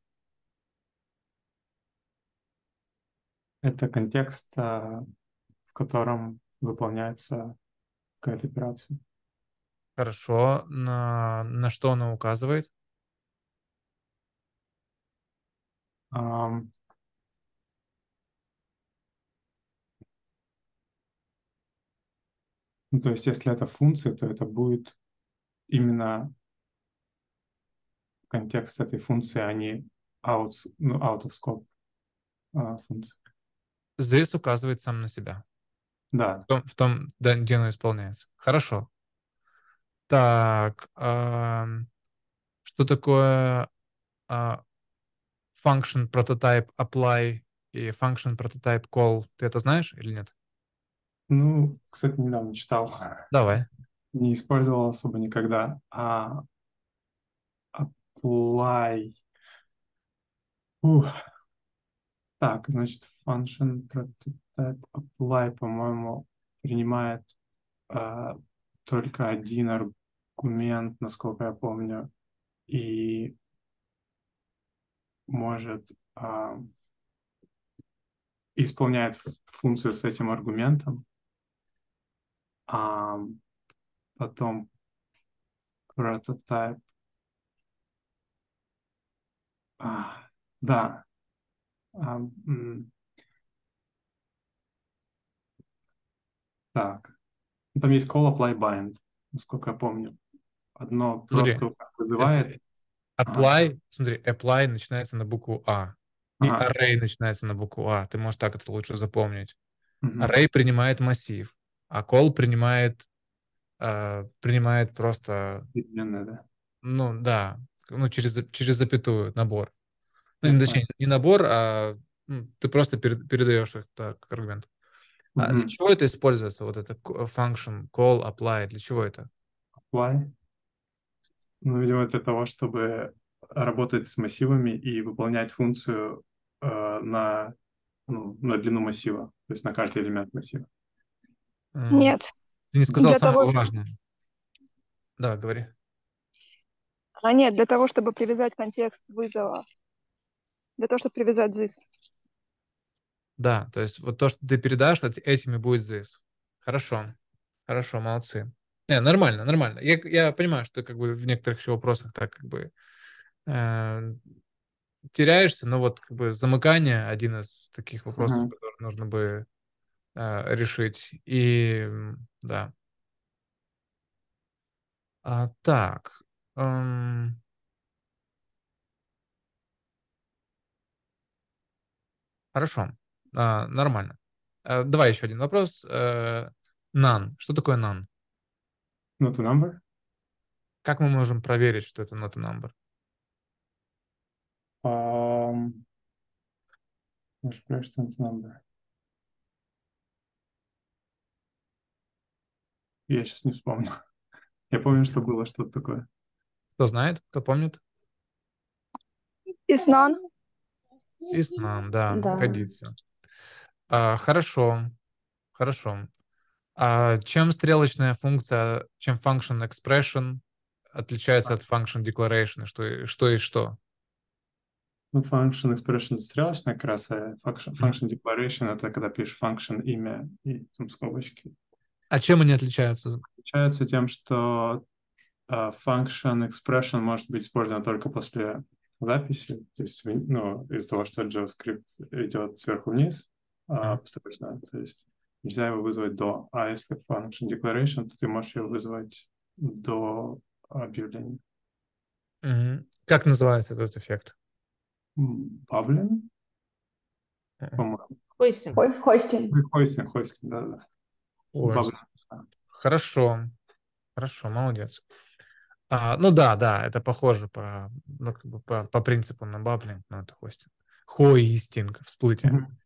Speaker 12: Это контекст, а, в котором выполняется какая-то операция.
Speaker 1: Хорошо. На, на что она указывает?
Speaker 12: Ам, Ну, то есть, если это функция, то это будет именно контекст этой функции, а не out, ну, out of scope а, функции.
Speaker 1: This указывает сам на себя.
Speaker 12: Да.
Speaker 1: В том, в том да, где оно исполняется. Хорошо. Так, ам, что такое а, function prototype apply и function prototype call? Ты это знаешь или нет?
Speaker 12: Ну, кстати, недавно читал.
Speaker 1: Давай.
Speaker 12: Не использовал особо никогда. А apply. Ух. Так, значит, function prototype apply, по-моему, принимает а, только один аргумент, насколько я помню, и может а, исполняет функцию с этим аргументом, а потом prototype. А, да. А. Так. Ну, Там есть call, apply, bind, насколько я помню. Одно
Speaker 1: Смотри,
Speaker 12: просто вызывает.
Speaker 1: Apply, смотри, apply начинается на букву А. И
Speaker 12: Ага.
Speaker 1: array начинается на букву А. Ты можешь так это лучше запомнить.
Speaker 12: Мгм.
Speaker 1: Array принимает массив, а call принимает, э, принимает просто,
Speaker 12: Переменная, да.
Speaker 1: ну да, ну через, через запятую набор. Ну, не, точнее, не набор, а ну, ты просто перед- передаешь их так, как аргумент. А для чего это используется, вот это function, call, apply, для чего это?
Speaker 12: Apply. Ну, видимо, для того, чтобы работать с массивами и выполнять функцию э, на, ну, на длину массива, то есть на каждый элемент массива.
Speaker 11: Нет.
Speaker 1: Ты не сказал
Speaker 11: Для
Speaker 1: самое
Speaker 11: того-
Speaker 1: важное. Да, говори.
Speaker 11: А нет, для того, чтобы привязать контекст вызова. Для того, чтобы привязать this.
Speaker 1: Да, то есть вот то, что ты передашь, эт- этими будет this. Хорошо, хорошо, молодцы. Не, нормально, нормально. Я, я понимаю, что как бы в некоторых еще вопросах так как бы э, теряешься, но вот как бы замыкание один из таких вопросов,
Speaker 12: Мгм.
Speaker 1: которые нужно бы э, решить. И да. А, так. Эм, Хорошо. А, нормально. А, давай еще один вопрос. Э, None. Что такое none?
Speaker 12: Not a number.
Speaker 1: Как мы можем проверить, что это not a number?
Speaker 12: Um, может, проверить, что это number. Я сейчас не вспомню. Я помню, что было что-то такое.
Speaker 1: Кто знает? Кто помнит?
Speaker 11: Is none,
Speaker 1: да,
Speaker 3: Да.
Speaker 1: годится. А, хорошо. Хорошо. А чем стрелочная функция, чем function expression отличается от function declaration? Что, и- что и что?
Speaker 12: Ну, function expression это стрелочная как раз, а function, function declaration это когда пишешь function имя и там скобочки.
Speaker 1: А чем они отличаются?
Speaker 12: Отличается тем, что function expression может быть использован только после записи, то есть ну, из-за того, что JavaScript идет сверху вниз а, постепенно, то есть нельзя его вызвать до. А если function declaration, то ты можешь его вызвать до объявления.
Speaker 1: Как называется этот эффект?
Speaker 12: По-моему.
Speaker 4: Хостинг.
Speaker 3: Хо- Хостинг.
Speaker 12: Хостинг, хостинг, да-да.
Speaker 1: Хорошо. Хорошо, молодец. А, ну да, да, это похоже по, ну, как бы по, по принципу на баблинг, но это хостинг. Хостинг, всплытие.
Speaker 12: Мгм.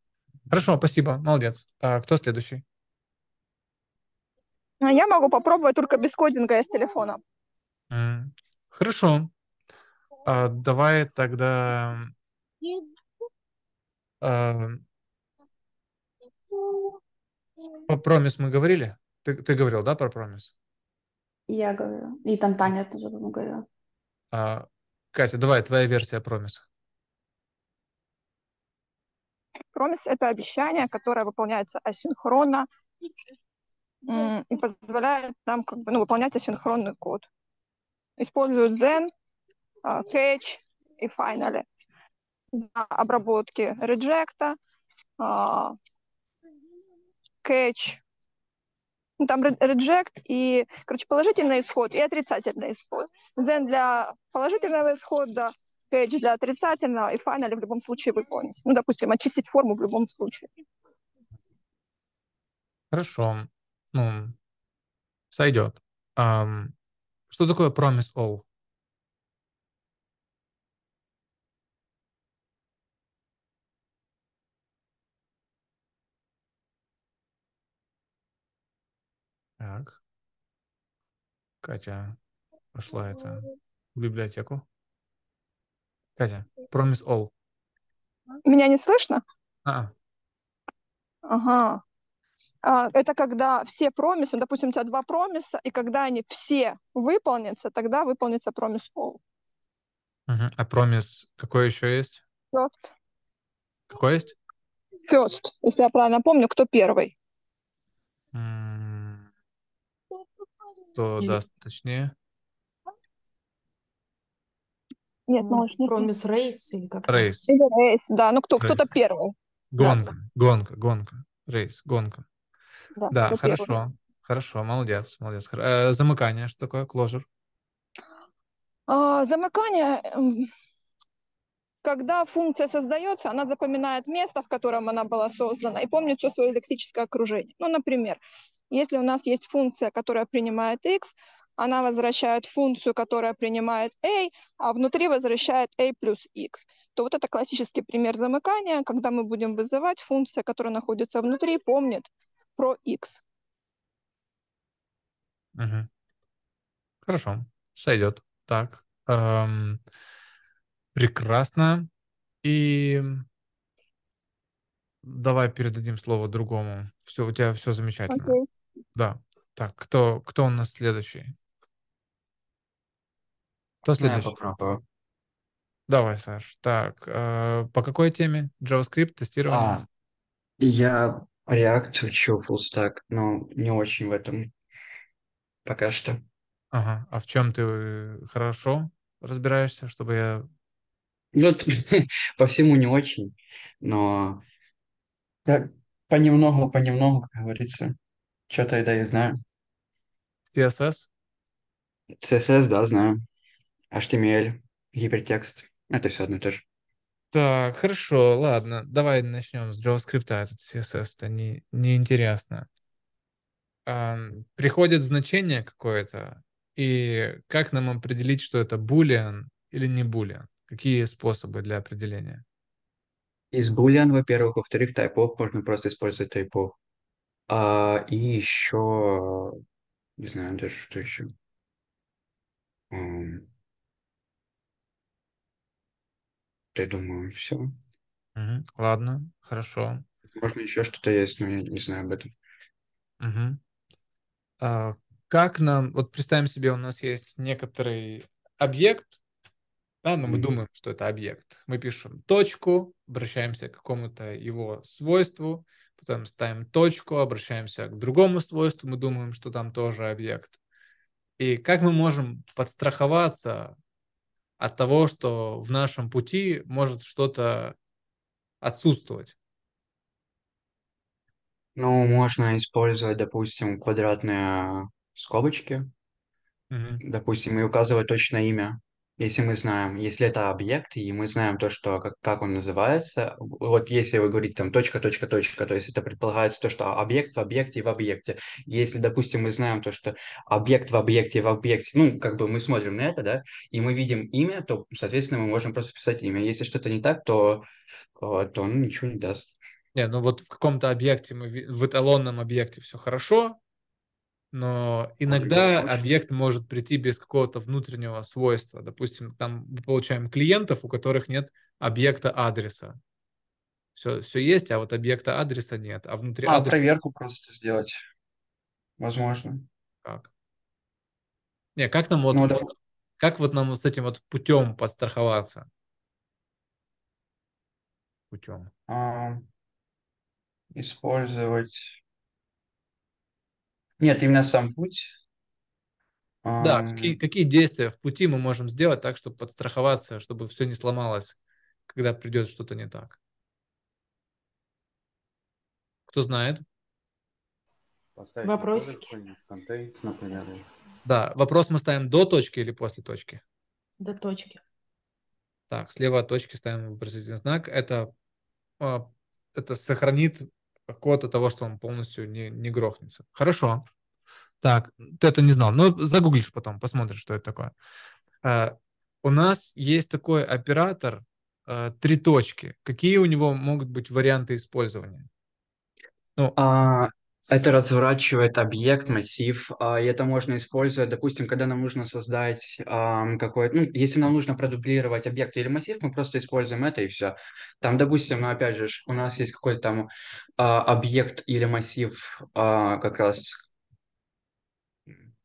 Speaker 1: Хорошо, спасибо, молодец. А, кто следующий?
Speaker 11: А Я могу попробовать только без кодинга из телефона.
Speaker 1: М, Хорошо. А, давай тогда... а, Про промис мы говорили? Ты, ты говорил, да, про промис?
Speaker 3: Я говорю. И там Таня тоже по-моему, говорила.
Speaker 1: А, Катя, давай, твоя версия промиса.
Speaker 11: Промис — это обещание, которое выполняется асинхронно и позволяет нам как бы, ну, выполнять асинхронный код. Используют Zen, а, Catch и Finally для обработки реджекта, а, Catch, ну, там ре- reject и, короче, положительный исход и отрицательный исход. Zen для положительного исхода, Catch для отрицательного и Finally в любом случае выполнить. Ну, допустим, очистить форму в любом случае.
Speaker 1: Хорошо. Ну, сойдет. Ам, что такое promise all? Так. Катя пошла это в библиотеку. Катя, promise all.
Speaker 11: Меня не слышно?
Speaker 1: А,
Speaker 11: Ага. А, Это когда все промисы, ну, допустим, у тебя два промиса, и когда они все выполнятся, тогда выполнится промис all.
Speaker 1: мгм. а promise какой еще есть?
Speaker 11: First.
Speaker 1: Какой есть?
Speaker 11: First, если я правильно помню, кто первый.
Speaker 1: М, Кто
Speaker 4: Или-
Speaker 1: даст точнее?
Speaker 11: Нет, малыш, не
Speaker 4: Промис рейс или как
Speaker 1: Рейс.
Speaker 11: Или рейс, да, ну кто, кто-то первый.
Speaker 1: Гонка, гонка, гонка. Рейс, гонка.
Speaker 11: Да,
Speaker 1: Да,
Speaker 11: кто первый.
Speaker 1: хорошо. Хорошо, молодец, молодец. Хор- э, Замыкание, что такое? Closure.
Speaker 11: А, замыкание, м, когда функция создается, она запоминает место, в котором она была создана, и помнит все свое лексическое окружение. Ну, например, если у нас есть функция, которая принимает x, она возвращает функцию, которая принимает a, а внутри возвращает a плюс x. То вот это классический пример замыкания, когда мы будем вызывать функция, которая находится внутри, помнит про x.
Speaker 1: Мгм. Хорошо, сойдет. Так, эм, прекрасно. И давай передадим слово другому. Все, у тебя все замечательно.
Speaker 11: Окей.
Speaker 1: Да. Так, кто, кто у нас следующий? Кто
Speaker 14: Ну, я
Speaker 1: следующий?
Speaker 14: попробую.
Speaker 1: Давай, Саш. Так, э, по какой теме? JavaScript, тестирование?
Speaker 14: А, я React учу full stack, но не очень в этом пока что.
Speaker 1: Ага. А в чем ты э, хорошо? разбираешься, чтобы я...
Speaker 14: Ну, по всему не очень, но так, понемногу, понемногу, как говорится. Что-то это и знаю.
Speaker 1: CSS?
Speaker 14: CSS, да, знаю. HTML, гипертекст. Это все одно и то же.
Speaker 1: Так, хорошо, ладно. Давай начнем с JavaScript. Этот CSS это не, не интересно. Ам, приходит значение какое-то, и как нам определить, что это boolean или не boolean? Какие способы для определения?
Speaker 14: Из boolean, во-первых, во-вторых, type можно просто использовать type А, и еще, не знаю даже, что еще. Я думаю, все.
Speaker 1: Мгм. Ладно, хорошо.
Speaker 14: Можно еще что-то есть, но я не знаю об этом.
Speaker 1: Мгм. А, как нам, вот представим себе, у нас есть некоторый объект, да, но мы
Speaker 14: Мгм.
Speaker 1: думаем, что это объект. Мы пишем точку, обращаемся к какому-то его свойству, потом ставим точку, обращаемся к другому свойству, мы думаем, что там тоже объект. И как мы можем подстраховаться от того, что в нашем пути может что-то отсутствовать?
Speaker 14: Ну, можно использовать, допустим, квадратные скобочки,
Speaker 1: Мгм.
Speaker 14: допустим, и указывать точное имя. Если мы знаем, если это объект, и мы знаем то, что, как, как он называется, вот если вы говорите там точка, точка, точка, то есть это предполагается то, что объект в объекте в объекте. Если, допустим, мы знаем то, что объект в объекте в объекте, ну, как бы мы смотрим на это, да, и мы видим имя, то, соответственно, мы можем просто писать имя. Если что-то не так, то, э, то он ничего не даст.
Speaker 1: Не, ну вот в каком-то объекте, мы, в эталонном объекте все хорошо, но иногда объект может прийти без какого-то внутреннего свойства. Допустим, там мы получаем клиентов, у которых нет объекта адреса. Все, все есть, а вот объекта адреса нет. А внутри
Speaker 14: А,
Speaker 1: адреса
Speaker 14: проверку просто сделать, возможно.
Speaker 1: как? Не, как нам вот,
Speaker 14: Ну, доп-
Speaker 1: как вот нам вот с этим вот путем подстраховаться? Путем.
Speaker 14: а, использовать... Нет, именно сам путь.
Speaker 1: Да, какие, какие действия в пути мы можем сделать так, чтобы подстраховаться, чтобы все не сломалось, когда придет что-то не так? Кто знает?
Speaker 14: Поставить
Speaker 4: Вопросики.
Speaker 14: контейнс, например.
Speaker 1: Да, вопрос мы ставим до точки или после точки?
Speaker 4: До точки.
Speaker 1: Так, слева от точки ставим вопросительный знак. Это, а, это сохранит код от того, что он полностью не, не грохнется. Хорошо. Так, ты это не знал. Ну, загуглишь потом, посмотришь, что это такое. А, у нас есть такой оператор а, три точки. Какие у него могут быть варианты использования? Ну,
Speaker 14: А, это разворачивает объект, массив, а, и это можно использовать, допустим, когда нам нужно создать какой-то, ну, если нам нужно продублировать объект или массив, мы просто используем это и все. Там, допустим, ну, опять же, у нас есть какой-то там а, объект или массив а, как раз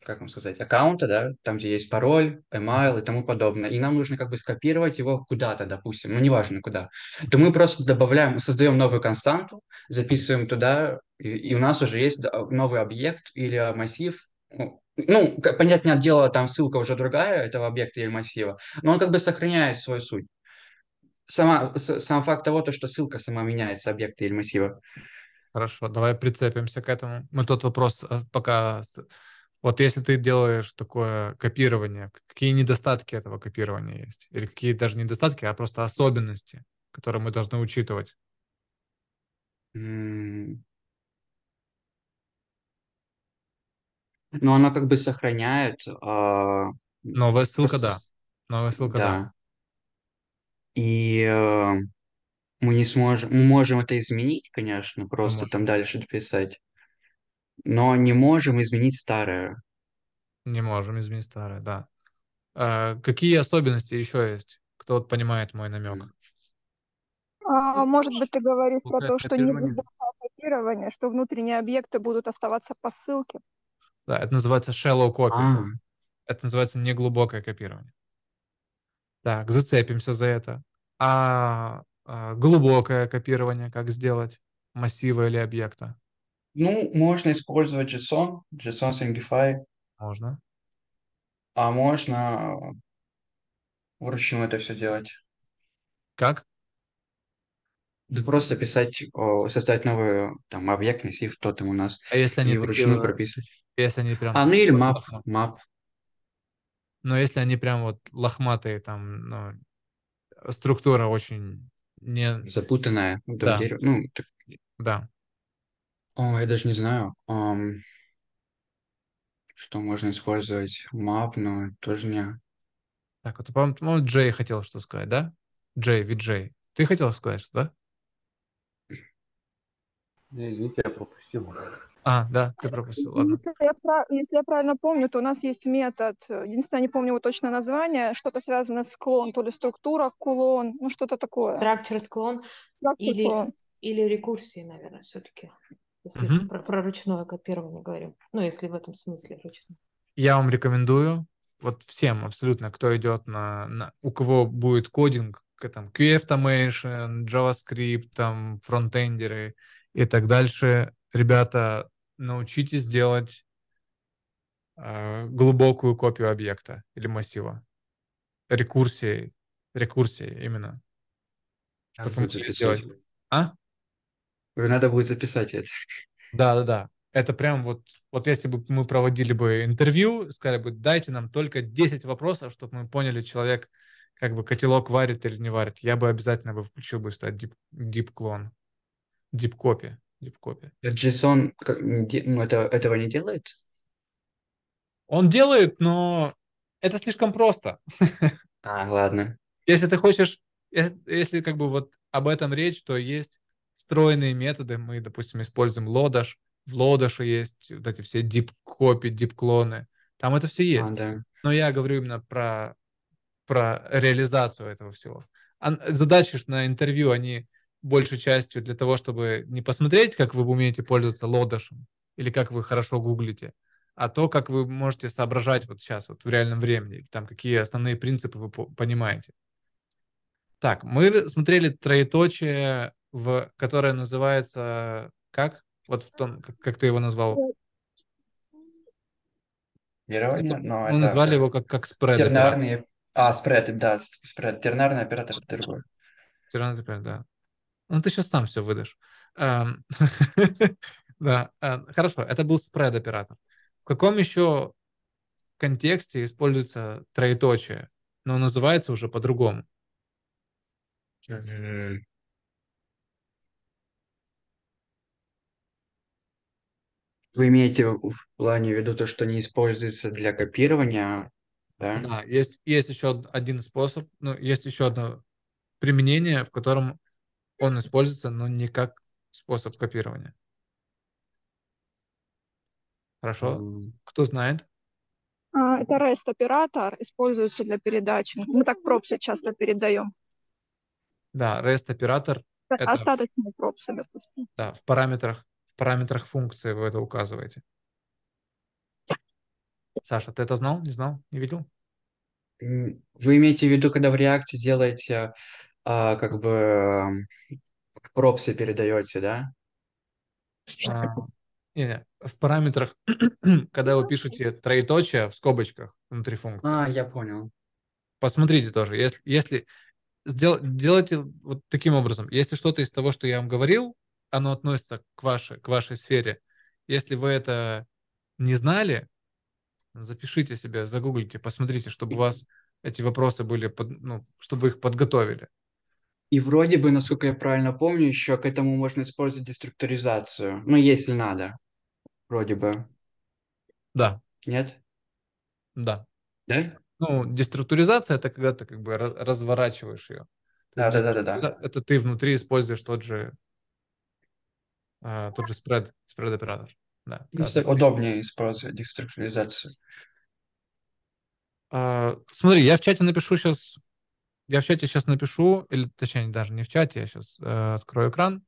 Speaker 14: как вам сказать, аккаунта, да, там, где есть пароль, email и тому подобное, и нам нужно как бы скопировать его куда-то, допустим, ну, неважно куда, то мы просто добавляем, создаем новую константу, записываем туда, и, и у нас уже есть новый объект или массив, ну, ну, как- понятное дело, там ссылка уже другая этого объекта или массива, но он как бы сохраняет свою суть. Сама, с- сам факт того, то, что ссылка сама меняется объекта или массива.
Speaker 1: Хорошо, давай прицепимся к этому. Мы тот вопрос а, пока... Вот если ты делаешь такое копирование, какие недостатки этого копирования есть? Или какие даже недостатки, а просто особенности, которые мы должны учитывать?
Speaker 14: М. Но оно как бы сохраняет... а,
Speaker 1: Новая ссылка, да. Новая ссылка, да.
Speaker 14: Да. И э, мы не сможем... Мы можем это изменить, конечно, просто там дальше дописать. Но не можем изменить старое.
Speaker 1: Не можем изменить старое, да. А, какие особенности еще есть? Кто вот понимает мой намек?
Speaker 11: А, может быть, ты говоришь про то, что не
Speaker 1: копирование?
Speaker 11: глубокое копирование, что внутренние объекты будут оставаться по ссылке.
Speaker 1: Да, это называется shallow copy.
Speaker 14: А,
Speaker 1: Это называется неглубокое копирование. Так, зацепимся за это. А, а, глубокое копирование как сделать? Массива или объекта?
Speaker 14: ну, можно использовать JSON, JSON Simplify,
Speaker 1: Можно.
Speaker 14: а можно вручную это все делать.
Speaker 1: Как?
Speaker 14: Да просто писать, о, создать новый там объект, массив, что там у нас,
Speaker 1: А если они
Speaker 14: и
Speaker 1: такие,
Speaker 14: вручную
Speaker 1: э,
Speaker 14: прописывать.
Speaker 1: если они прям
Speaker 14: А, ну
Speaker 1: такие
Speaker 14: или map, map.
Speaker 1: Но если они прям вот лохматые, там, ну, структура очень не...
Speaker 14: Запутанная,
Speaker 1: Да,
Speaker 14: дерево, ну, так-
Speaker 1: да.
Speaker 14: о, я даже не знаю, ам, что можно использовать, map, но тоже не...
Speaker 1: Так, вот, по-моему, по-моему, Джей хотел что сказать, да? Джей, Виджей. Ты хотел сказать что, да?
Speaker 15: Не, извините, я пропустил.
Speaker 1: А, да, ты пропустил, ладно.
Speaker 11: Если я, если я правильно помню, то у нас есть метод, э, единственное, не помню его точное название, что-то связано с клон, то ли структура кулон, ну что-то такое.
Speaker 4: Structured
Speaker 11: Structured
Speaker 4: или, или рекурсии, наверное, все-таки. Если
Speaker 1: Мгм.
Speaker 4: про, про ручное копирование говорим. Ну, если в этом смысле ручное.
Speaker 1: Я вам рекомендую, вот всем абсолютно, кто идет на, на- у кого будет кодинг, к- там, QF-Automation, JavaScript, там, фронтендеры и так дальше, ребята, научитесь делать э, глубокую копию объекта или массива. Рекурсией, рекурсией именно.
Speaker 14: Надо
Speaker 1: Чтобы
Speaker 14: будет
Speaker 1: сделать. А?
Speaker 14: Надо будет записать это.
Speaker 1: Да, да, да. Это прям вот, вот если бы мы проводили бы интервью, сказали бы, дайте нам только 10 вопросов, чтобы мы поняли, человек как бы котелок варит или не варит. Я бы обязательно бы включил бы стать deep, deep deep copy.
Speaker 14: JSON, де- ну, это, этого не делает?
Speaker 1: Он делает, но это слишком просто.
Speaker 14: А, ладно.
Speaker 1: Если ты хочешь, если, если как бы вот об этом речь, то есть встроенные методы. Мы, допустим, используем Lodash. В Lodash есть вот эти все клоны. Там это все
Speaker 14: А,
Speaker 1: есть.
Speaker 14: да.
Speaker 1: Но я говорю именно про, про реализацию этого всего. А задачи на интервью, они большей частью для того, чтобы не посмотреть, как вы умеете пользоваться лодашем или как вы хорошо гуглите, а то, как вы можете соображать вот сейчас, вот в реальном времени, там какие основные принципы вы по- понимаете. Так, мы смотрели троеточие, в, которое называется как? Вот в том, как, как ты его назвал? Это-
Speaker 14: но
Speaker 1: мы
Speaker 14: это
Speaker 1: назвали его как, как спред.
Speaker 14: тернарные... А, спред, да, спред. Тернарный оператор это другой.
Speaker 1: Тернарный оператор, да. Ну, ты сейчас сам все выдашь. Да, э, хорошо, это был спред-оператор. В каком еще контексте используется троеточие, но называется уже по-другому?
Speaker 14: Вы имеете в плане в виду то, что не используется для копирования, да?
Speaker 1: Да, есть, есть еще од- один способ, ну, есть еще одно применение, в котором он используется, но не как способ копирования. Хорошо? Кто знает?
Speaker 11: А, это REST-оператор, используется для передачи. Мы так пропсы часто передаем.
Speaker 1: Да, REST-оператор это
Speaker 11: Остаточные пропсы, допустим.
Speaker 1: да, в параметрах, в параметрах функции вы это указываете. Саша, ты это знал? Не знал? Не видел?
Speaker 14: Вы имеете в виду, когда в React делаете, а, как бы, м, в пропсы передаете, да?
Speaker 1: А, не, не, в параметрах, когда вы пишете троеточие в скобочках внутри функции,
Speaker 14: А, я понял.
Speaker 1: посмотрите тоже, если, если сдел- делайте вот таким образом, если что-то из того, что я вам говорил, оно относится к вашей, к вашей сфере, если вы это не знали, запишите себе, загуглите, посмотрите, чтобы у вас эти вопросы были, под- ну, чтобы вы их подготовили.
Speaker 14: И вроде бы, насколько я правильно помню, еще к этому можно использовать деструктуризацию. Ну, если надо. Вроде бы.
Speaker 1: Да,
Speaker 14: Нет?
Speaker 1: да.
Speaker 14: Да?
Speaker 1: Ну, деструктуризация это когда ты как бы ра- разворачиваешь ее. То есть
Speaker 14: Да-да-да-да-да.
Speaker 1: деструктуриза- Это ты внутри используешь тот же, а, тот же спред, спред оператор. Да, да,
Speaker 14: Просто
Speaker 1: да.
Speaker 14: удобнее использовать деструктуризацию.
Speaker 1: А, смотри, я в чате напишу сейчас, я в чате сейчас напишу, или точнее даже не в чате, я сейчас открою экран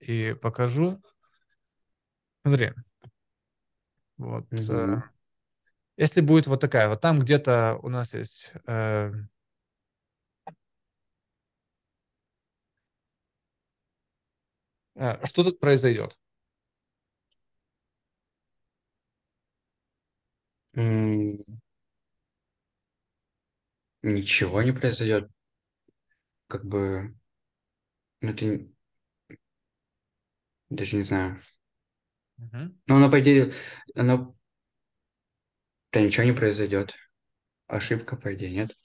Speaker 1: и покажу. Смотри, вот. э,
Speaker 14: Мгм.
Speaker 1: если будет вот такая, вот там где-то у нас есть э, э, что тут произойдет?
Speaker 14: М, ничего не произойдет. Как бы, ну, это не- даже не знаю.
Speaker 1: Мгм.
Speaker 14: Ну, оно, по идее, оно... Да ничего не произойдет. Ошибка, по идее, нет?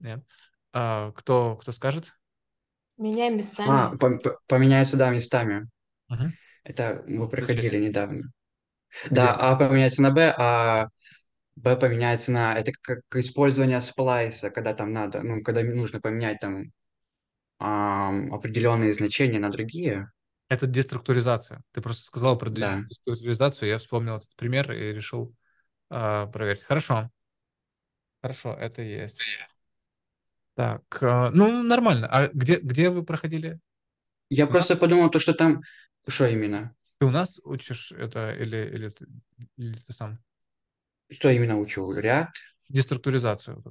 Speaker 1: Нет. А, кто, кто скажет?
Speaker 4: Меняем
Speaker 14: А,
Speaker 4: местами.
Speaker 14: пом- п- поменяются, да, местами. Это мы
Speaker 1: Зачем?
Speaker 14: проходили недавно.
Speaker 1: Где?
Speaker 14: Да, А поменяется на Б, а Б поменяется на... Это как использование сплайса, когда там надо, ну, когда нужно поменять там ам, определенные значения на другие.
Speaker 1: Это деструктуризация. Ты просто сказал про
Speaker 14: Да.
Speaker 1: деструктуризацию, я вспомнил этот пример и решил а, проверить. Хорошо. Хорошо, это есть. Так, а, ну, нормально. А где, где вы проходили?
Speaker 14: Я
Speaker 1: У
Speaker 14: просто
Speaker 1: нас?
Speaker 14: подумал, то, что там... Что именно?
Speaker 1: Ты у нас учишь это или, или, или ты сам?
Speaker 14: Что именно учу? React?
Speaker 1: Деструктуризацию.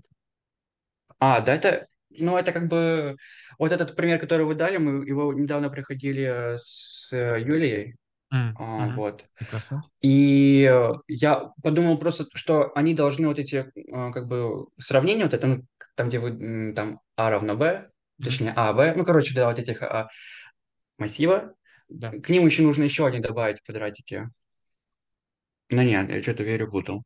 Speaker 14: А, да, это... Ну, это как бы... Вот этот пример, который вы дали, мы его недавно проходили с э, Юлией.
Speaker 1: М,
Speaker 14: А,
Speaker 1: мгм.
Speaker 14: вот.
Speaker 1: Прекрасно.
Speaker 14: И э, я подумал просто, что они должны вот эти, э, как бы, сравнения, вот это, ну, там, где вы, там, А равно Б, точнее, А, Б, ну, короче, да, вот этих а, массива,
Speaker 1: Да.
Speaker 14: к ним еще нужно еще один добавить квадратики. Но нет, я что-то верю, путал.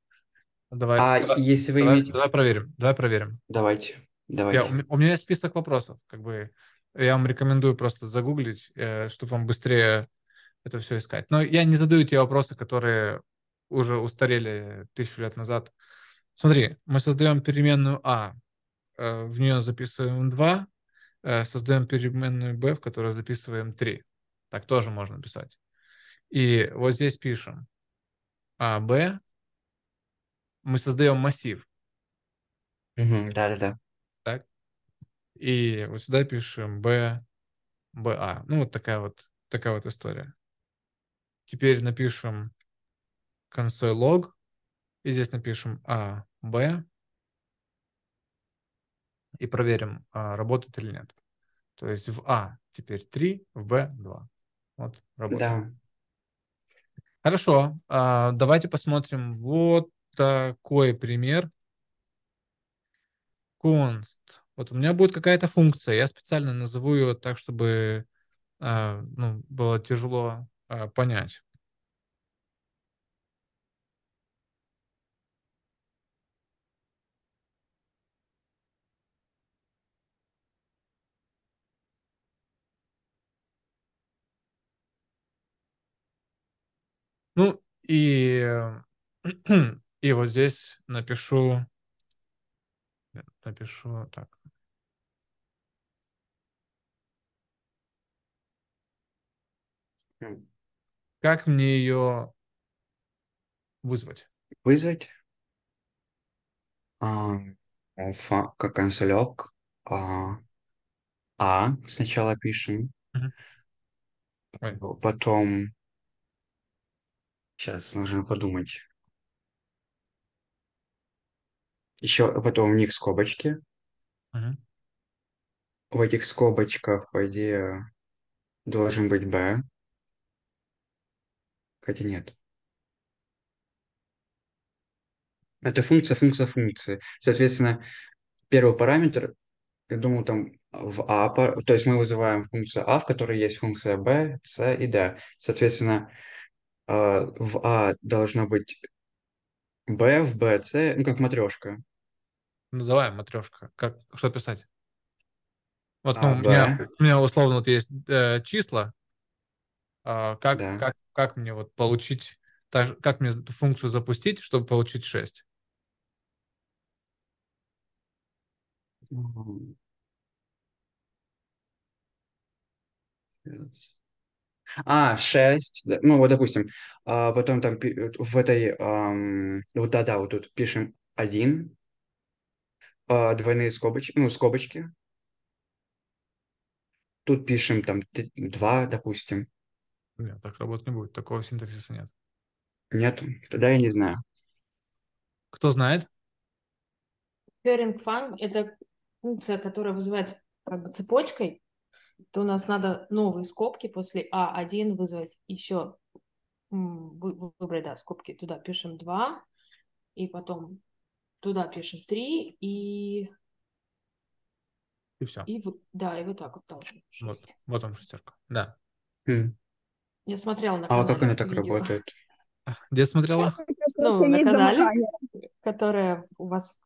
Speaker 1: Давай,
Speaker 14: А
Speaker 1: давай,
Speaker 14: если вы
Speaker 1: давай,
Speaker 14: имеете...
Speaker 1: давай проверим. Давай проверим.
Speaker 14: Давайте,
Speaker 1: Я,
Speaker 14: давайте.
Speaker 1: ме- у меня есть список вопросов, как бы я вам рекомендую просто загуглить, э, чтобы вам быстрее это все искать. Но я не задаю те вопросы, которые уже устарели тысячу лет назад. Смотри, мы создаем переменную а, э, в нее записываем 2, э, создаем переменную b, в которую записываем 3. Так тоже можно писать. И вот здесь пишем а, b, мы создаем массив,
Speaker 14: Да-да-да.
Speaker 1: так? И вот сюда пишем b, ba. Ну, вот такая вот, такая вот история. Теперь напишем консоль лог, и здесь напишем a, b, и проверим, а, работает или нет. То есть в А теперь 3, в Б 2. Вот, работает.
Speaker 14: Да.
Speaker 1: Хорошо, а, давайте посмотрим вот такой пример. Const. Вот у меня будет какая-то функция, я специально назову ее так, чтобы а, ну, было тяжело а, понять. Ну, и, э, и вот здесь напишу, напишу так.
Speaker 14: М,
Speaker 1: Как мне ее вызвать?
Speaker 14: Вызвать. А, фа- как консолек. А, А сначала пишем.
Speaker 1: Ой,
Speaker 14: Потом... Сейчас нужно подумать. Еще потом у них скобочки.
Speaker 1: мгм.
Speaker 14: В этих скобочках, по идее, должен быть b. Хотя нет. Это функция, функция, функции. Соответственно, первый параметр, я думаю, там в а, то есть мы вызываем функцию а, в которой есть функция b, c и d. Соответственно, э, в а должно быть b, в b, c, ну как матрешка.
Speaker 1: Ну давай, матрешка. Как, что писать? Вот, ну,
Speaker 14: А,
Speaker 1: у меня, у меня условно вот есть э, числа. А, как,
Speaker 14: да.
Speaker 1: как, как мне вот получить, так, как мне эту функцию запустить, чтобы получить 6?
Speaker 14: М, А, 6, ну вот допустим, а потом там э, в этой, вот да-да, вот тут пишем 1, двойные скобочки, ну скобочки, тут пишем там 2, допустим.
Speaker 1: Нет, так работать не будет. Такого синтаксиса нет.
Speaker 14: Нет, тогда я не знаю.
Speaker 1: Кто знает?
Speaker 4: Pairing fun – это функция, которая вызывается как бы цепочкой, то у нас надо новые скобки после А1 вызвать еще, выбрать, да, скобки туда пишем 2, и потом туда пишем 3 и...
Speaker 1: И все.
Speaker 4: И вот, да, и вот так вот тоже.
Speaker 1: Вот, вот там шестерка. Да.
Speaker 14: М.
Speaker 4: Я смотрела на
Speaker 14: А
Speaker 4: канале
Speaker 14: как оно так
Speaker 4: видео.
Speaker 14: работает?
Speaker 1: Где смотрела?
Speaker 4: Ну, на канале, которая у вас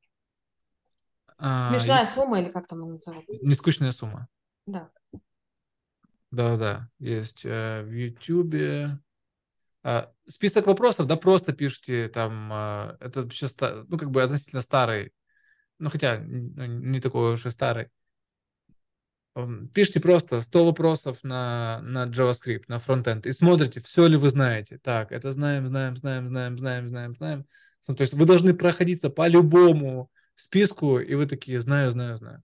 Speaker 1: А,
Speaker 4: смешная сумма или как там она называется?
Speaker 1: Нескучная сумма.
Speaker 4: Да.
Speaker 1: Да-да, есть э, в Ютубе. А, список вопросов, да, просто пишите там, а, это ста- ну, как бы относительно старый, ну, хотя ну, не такой уж и старый. Пишите просто 100 вопросов на, на JavaScript, на фронтенд, и смотрите, все ли вы знаете. Так, это знаем, знаем, знаем, знаем, знаем, знаем, знаем. Ну, то есть вы должны проходиться по любому списку, и вы такие, знаю, знаю, знаю.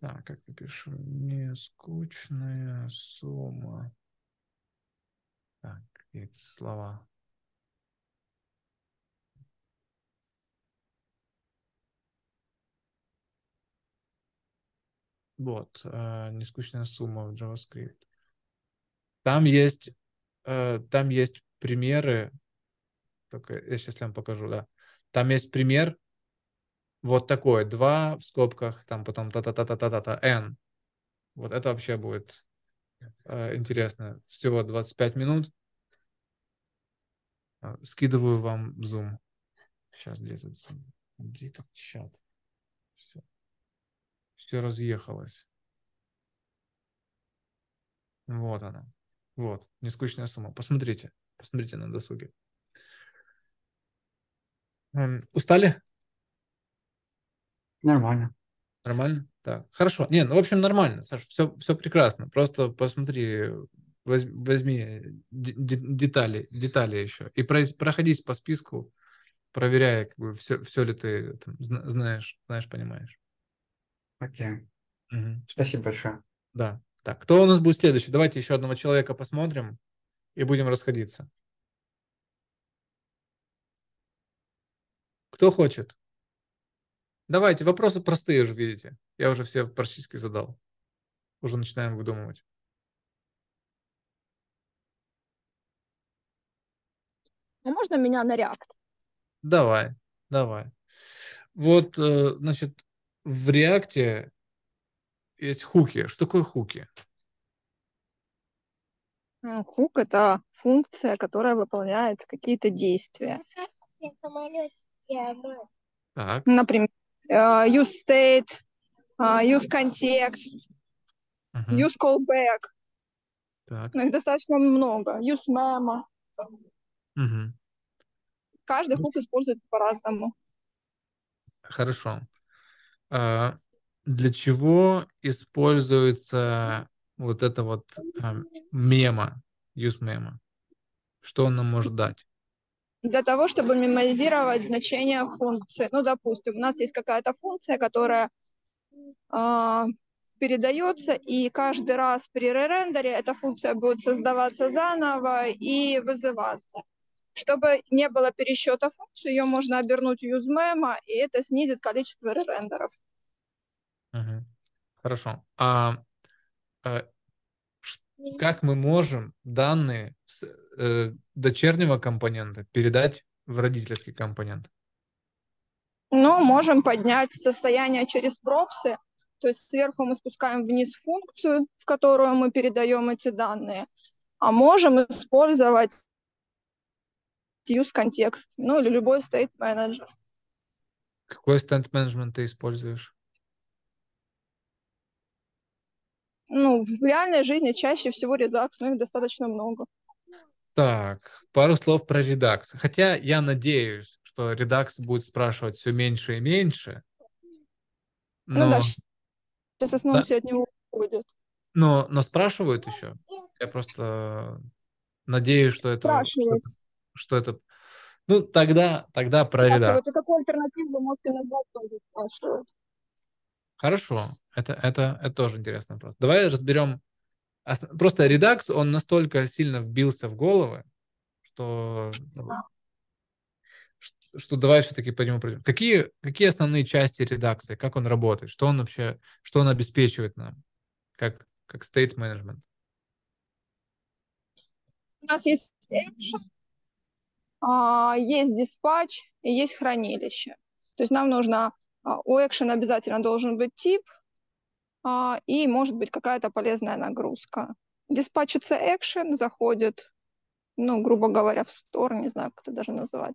Speaker 1: Так, как ты пишу? Не скучная сумма. Так, эти слова. Вот, э, нескучная сумма в JavaScript. Там есть, э, там есть примеры, только я сейчас вам покажу, да. Там есть пример вот такой, 2 в скобках, там потом та-та-та-та-та-та, n. Вот это вообще будет интересно. Всего 25 минут. А, Скидываю вам Zoom. Сейчас где тут Zoom? Где тут чат? Все. Все разъехалось. Вот она. Вот. Нескучная сумма. Посмотрите. Посмотрите на досуге. Эм, Устали?
Speaker 14: Нормально.
Speaker 1: Нормально? Так, хорошо. Не, ну, в общем, нормально, Саша, все, все прекрасно. Просто посмотри, воз- возьми де- детали, детали еще. И проходись по списку, проверяя, как бы, все, все ли ты там зна- знаешь, знаешь, понимаешь.
Speaker 14: Окей.
Speaker 1: Мгм.
Speaker 14: Спасибо большое.
Speaker 1: Да. Так, кто у нас будет следующий? Давайте еще одного человека посмотрим и будем расходиться. Кто хочет? Давайте, вопросы простые уже видите. Я уже все практически задал. Уже начинаем выдумывать.
Speaker 11: А можно меня на React?
Speaker 1: Давай, давай. Вот, э, значит, в React есть хуки. Что такое хуки?
Speaker 11: М, Хук — это функция, которая выполняет какие-то действия.
Speaker 1: Так,
Speaker 11: Например, э, use state, э, use context,
Speaker 1: мгм,
Speaker 11: use callback.
Speaker 1: так,
Speaker 11: Ну, их достаточно много. Use memo.
Speaker 1: мгм.
Speaker 11: Каждый хук используется по-разному.
Speaker 1: Хорошо. А, Для чего используется вот это вот а, мема, use мема? Что он нам может дать?
Speaker 11: Для того, чтобы меморизировать значение функции. Ну, допустим, у нас есть какая-то функция, которая а, передается, и каждый раз при ререндере эта функция будет создаваться заново и вызываться. Чтобы не было пересчета функции, ее можно обернуть useMemo, и это снизит количество ререндеров.
Speaker 1: Мгм. Хорошо. А, ш- как мы можем данные с э, дочернего компонента передать в родительский компонент?
Speaker 11: Но можем поднять состояние через пропсы, то есть сверху мы спускаем вниз функцию, в которую мы передаем эти данные, а можем использовать use контекст, ну или любой state manager.
Speaker 1: Какой state management ты используешь?
Speaker 11: Ну, в реальной жизни чаще всего Redux, но их достаточно много.
Speaker 1: Так, пару слов про Redux. Хотя я надеюсь, что Redux будет спрашивать все меньше и меньше.
Speaker 11: Ну
Speaker 1: Но,
Speaker 11: да, сейчас основном
Speaker 1: Да.
Speaker 11: все от него уйдет.
Speaker 1: но, но спрашивают еще. Я просто надеюсь, что это, что это, что это- Ну, тогда, тогда про.
Speaker 11: Спрашивают, и какую альтернативу вы можете назвать, тоже спрашивают.
Speaker 1: Хорошо, это, это, это тоже интересный вопрос. Давай разберем. ос- Просто Redux, он настолько сильно вбился в головы, что, ну, ш- что давай все-таки по нему пройдем. Какие, какие основные части редакции, как он работает, что он вообще, что он обеспечивает нам, как, как state management?
Speaker 11: У нас есть а, есть диспатч и есть хранилище. То есть нам нужно, у экшен обязательно должен быть тип, а, и может быть какая-то полезная нагрузка. Диспатчится экшен, заходит, ну, грубо говоря, в стор, не знаю, как это даже называть.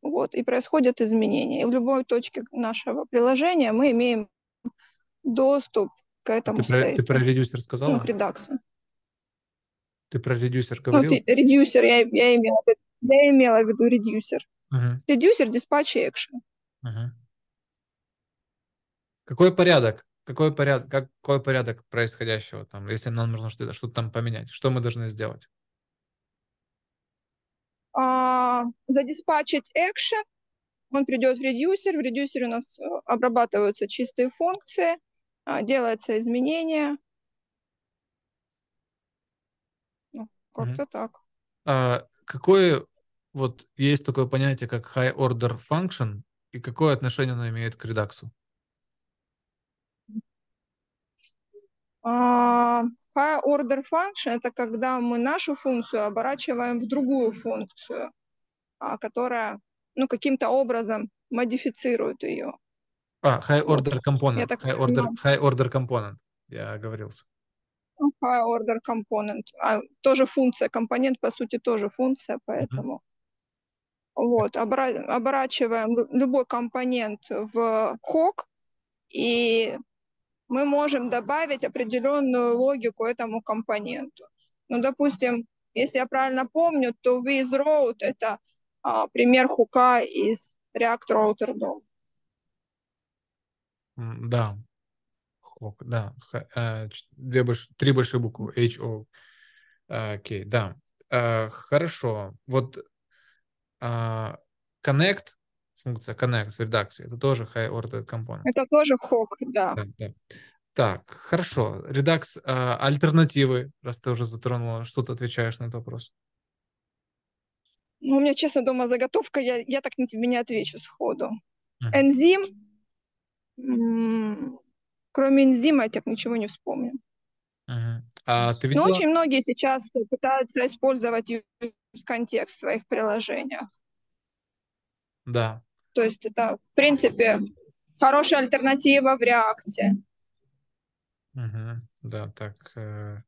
Speaker 11: Вот, и происходят изменения. И в любой точке нашего приложения мы имеем доступ к этому
Speaker 1: Ты про, ты про редюсер сказала?
Speaker 11: ну, к редаксу.
Speaker 1: Ты про редюсер
Speaker 11: Ну,
Speaker 1: говорил?
Speaker 11: ты- редюсер, я, я, имела, я имела в виду редюсер.
Speaker 1: Мгм,
Speaker 11: Редюсер, диспатч и экшен.
Speaker 1: мгм. Какой порядок? Какой порядок, какой порядок происходящего там, если нам нужно что-то, что-то там поменять? Что мы должны сделать?
Speaker 11: А, задиспатчить экшен, он придет в редюсер, в редюсере у нас э, обрабатываются чистые функции, а, делается изменение. Ну, как-то так.
Speaker 1: А, какое вот есть такое понятие, как high order function, и какое отношение оно имеет к редаксу?
Speaker 11: High order function это когда мы нашу функцию оборачиваем в другую функцию, а, которая ну, каким-то образом модифицирует ее.
Speaker 1: А, high order component.
Speaker 11: Так
Speaker 1: High order, high order component. Я оговорился.
Speaker 11: Ну, High order component. А, тоже функция, компонент по сути тоже функция, поэтому вот, обра- оборачиваем лю- любой компонент в хок, и мы можем добавить определенную логику этому компоненту. Ну, допустим, если я правильно помню, то with route это а, пример хука из React Router DOM.
Speaker 1: Да. Хок, да. Х- э, Две больш... Три большие буквы. H, O, э, K. Да. Э, Хорошо. Вот а, connect, функция connect в редакции, это тоже high order component.
Speaker 11: Это тоже хок, да.
Speaker 1: Да, да. Так, хорошо. Редакс, а, альтернативы, раз ты уже затронула, что ты отвечаешь на этот вопрос?
Speaker 11: Ну, у меня, честно, дома заготовка, я, я так на тебе не отвечу сходу.
Speaker 1: Мгм.
Speaker 11: Энзим, м, кроме энзима я так ничего не вспомню.
Speaker 1: Мгм. А ты
Speaker 11: Но
Speaker 1: видела?
Speaker 11: очень многие сейчас пытаются использовать контекст в своих приложениях.
Speaker 1: Да.
Speaker 11: То есть это, в принципе, хорошая альтернатива в реакте.
Speaker 1: Мгм. Да, так. э,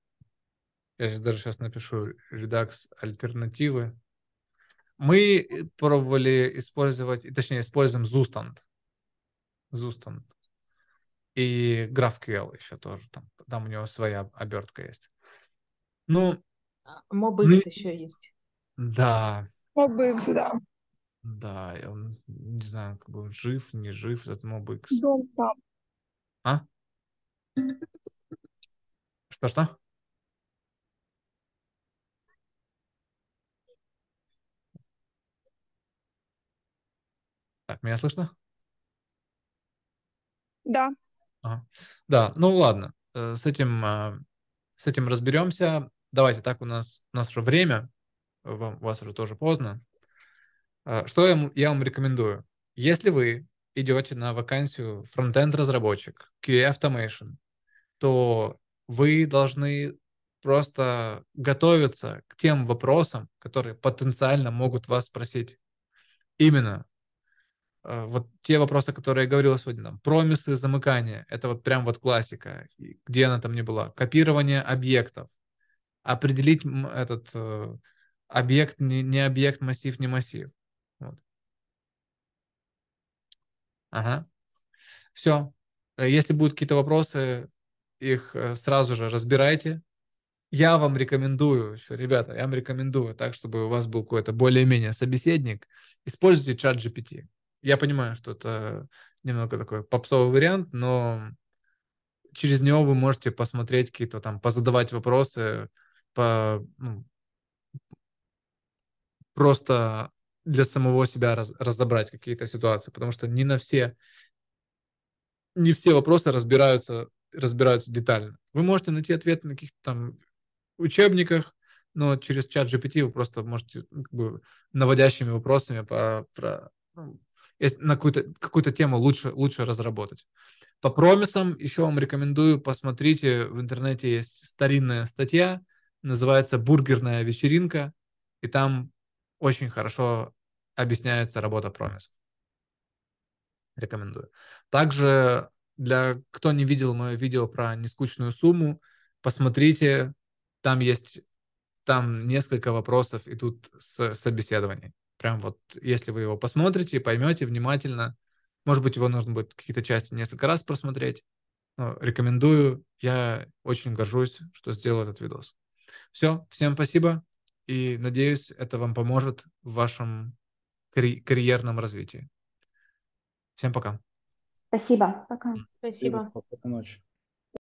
Speaker 1: Я даже сейчас напишу редакс альтернативы. Мы пробовали использовать, и точнее, используем Zustand. Zustand. И GraphQL еще тоже там. Там у него своя обертка есть. Ну,
Speaker 4: MobX
Speaker 1: мы-
Speaker 4: еще есть.
Speaker 1: да,
Speaker 11: MobX, да.
Speaker 1: Да, и он, не знаю, как бы жив, не жив, этот MobX.
Speaker 11: Дом там.
Speaker 1: А? Что-что? Так, меня слышно?
Speaker 11: Да.
Speaker 1: Ага. Да, ну ладно, э, с этим, а, с этим разберемся. Давайте так, у нас, у нас уже время, вам, у вас уже тоже поздно. А, Что я, я вам рекомендую? Если вы идете на вакансию фронтенд разработчик, QA Automation, то вы должны просто готовиться к тем вопросам, которые потенциально могут вас спросить. Именно э, вот те вопросы, которые я говорил сегодня, там, промисы, замыкания, это вот прям вот классика, где она там не была. Копирование объектов, определить этот э, объект, не, не объект, массив, не массив. Вот. Ага. Все. Если будут какие-то вопросы, их э, сразу же разбирайте. Я вам рекомендую, еще, ребята, я вам рекомендую так, чтобы у вас был какой-то более-менее собеседник, используйте чат GPT. Я понимаю, что это немного такой попсовый вариант, но через него вы можете посмотреть какие-то там, позадавать вопросы, по, ну, просто для самого себя раз- разобрать какие-то ситуации, потому что не на все, не все вопросы разбираются, разбираются детально. Вы можете найти ответы на каких-то там учебниках, но через чат GPT вы просто можете ну, как бы, наводящими вопросами по, про, ну, на какую-то какую тему лучше, лучше разработать. По промисам еще вам рекомендую, посмотрите, в интернете есть старинная статья, называется «Бургерная вечеринка», и там очень хорошо объясняется работа промис. Рекомендую. Также для кто не видел мое видео про нескучную сумму, посмотрите, там есть там несколько вопросов идут с собеседований. Прям вот, если вы его посмотрите, поймете внимательно, может быть, его нужно будет какие-то части несколько раз просмотреть. Но рекомендую, я очень горжусь, что сделал этот видос. Все, всем спасибо, и надеюсь, это вам поможет в вашем карь- карьерном развитии. Всем пока.
Speaker 3: Спасибо. Пока.
Speaker 4: Спасибо.
Speaker 7: Спокойной ночи.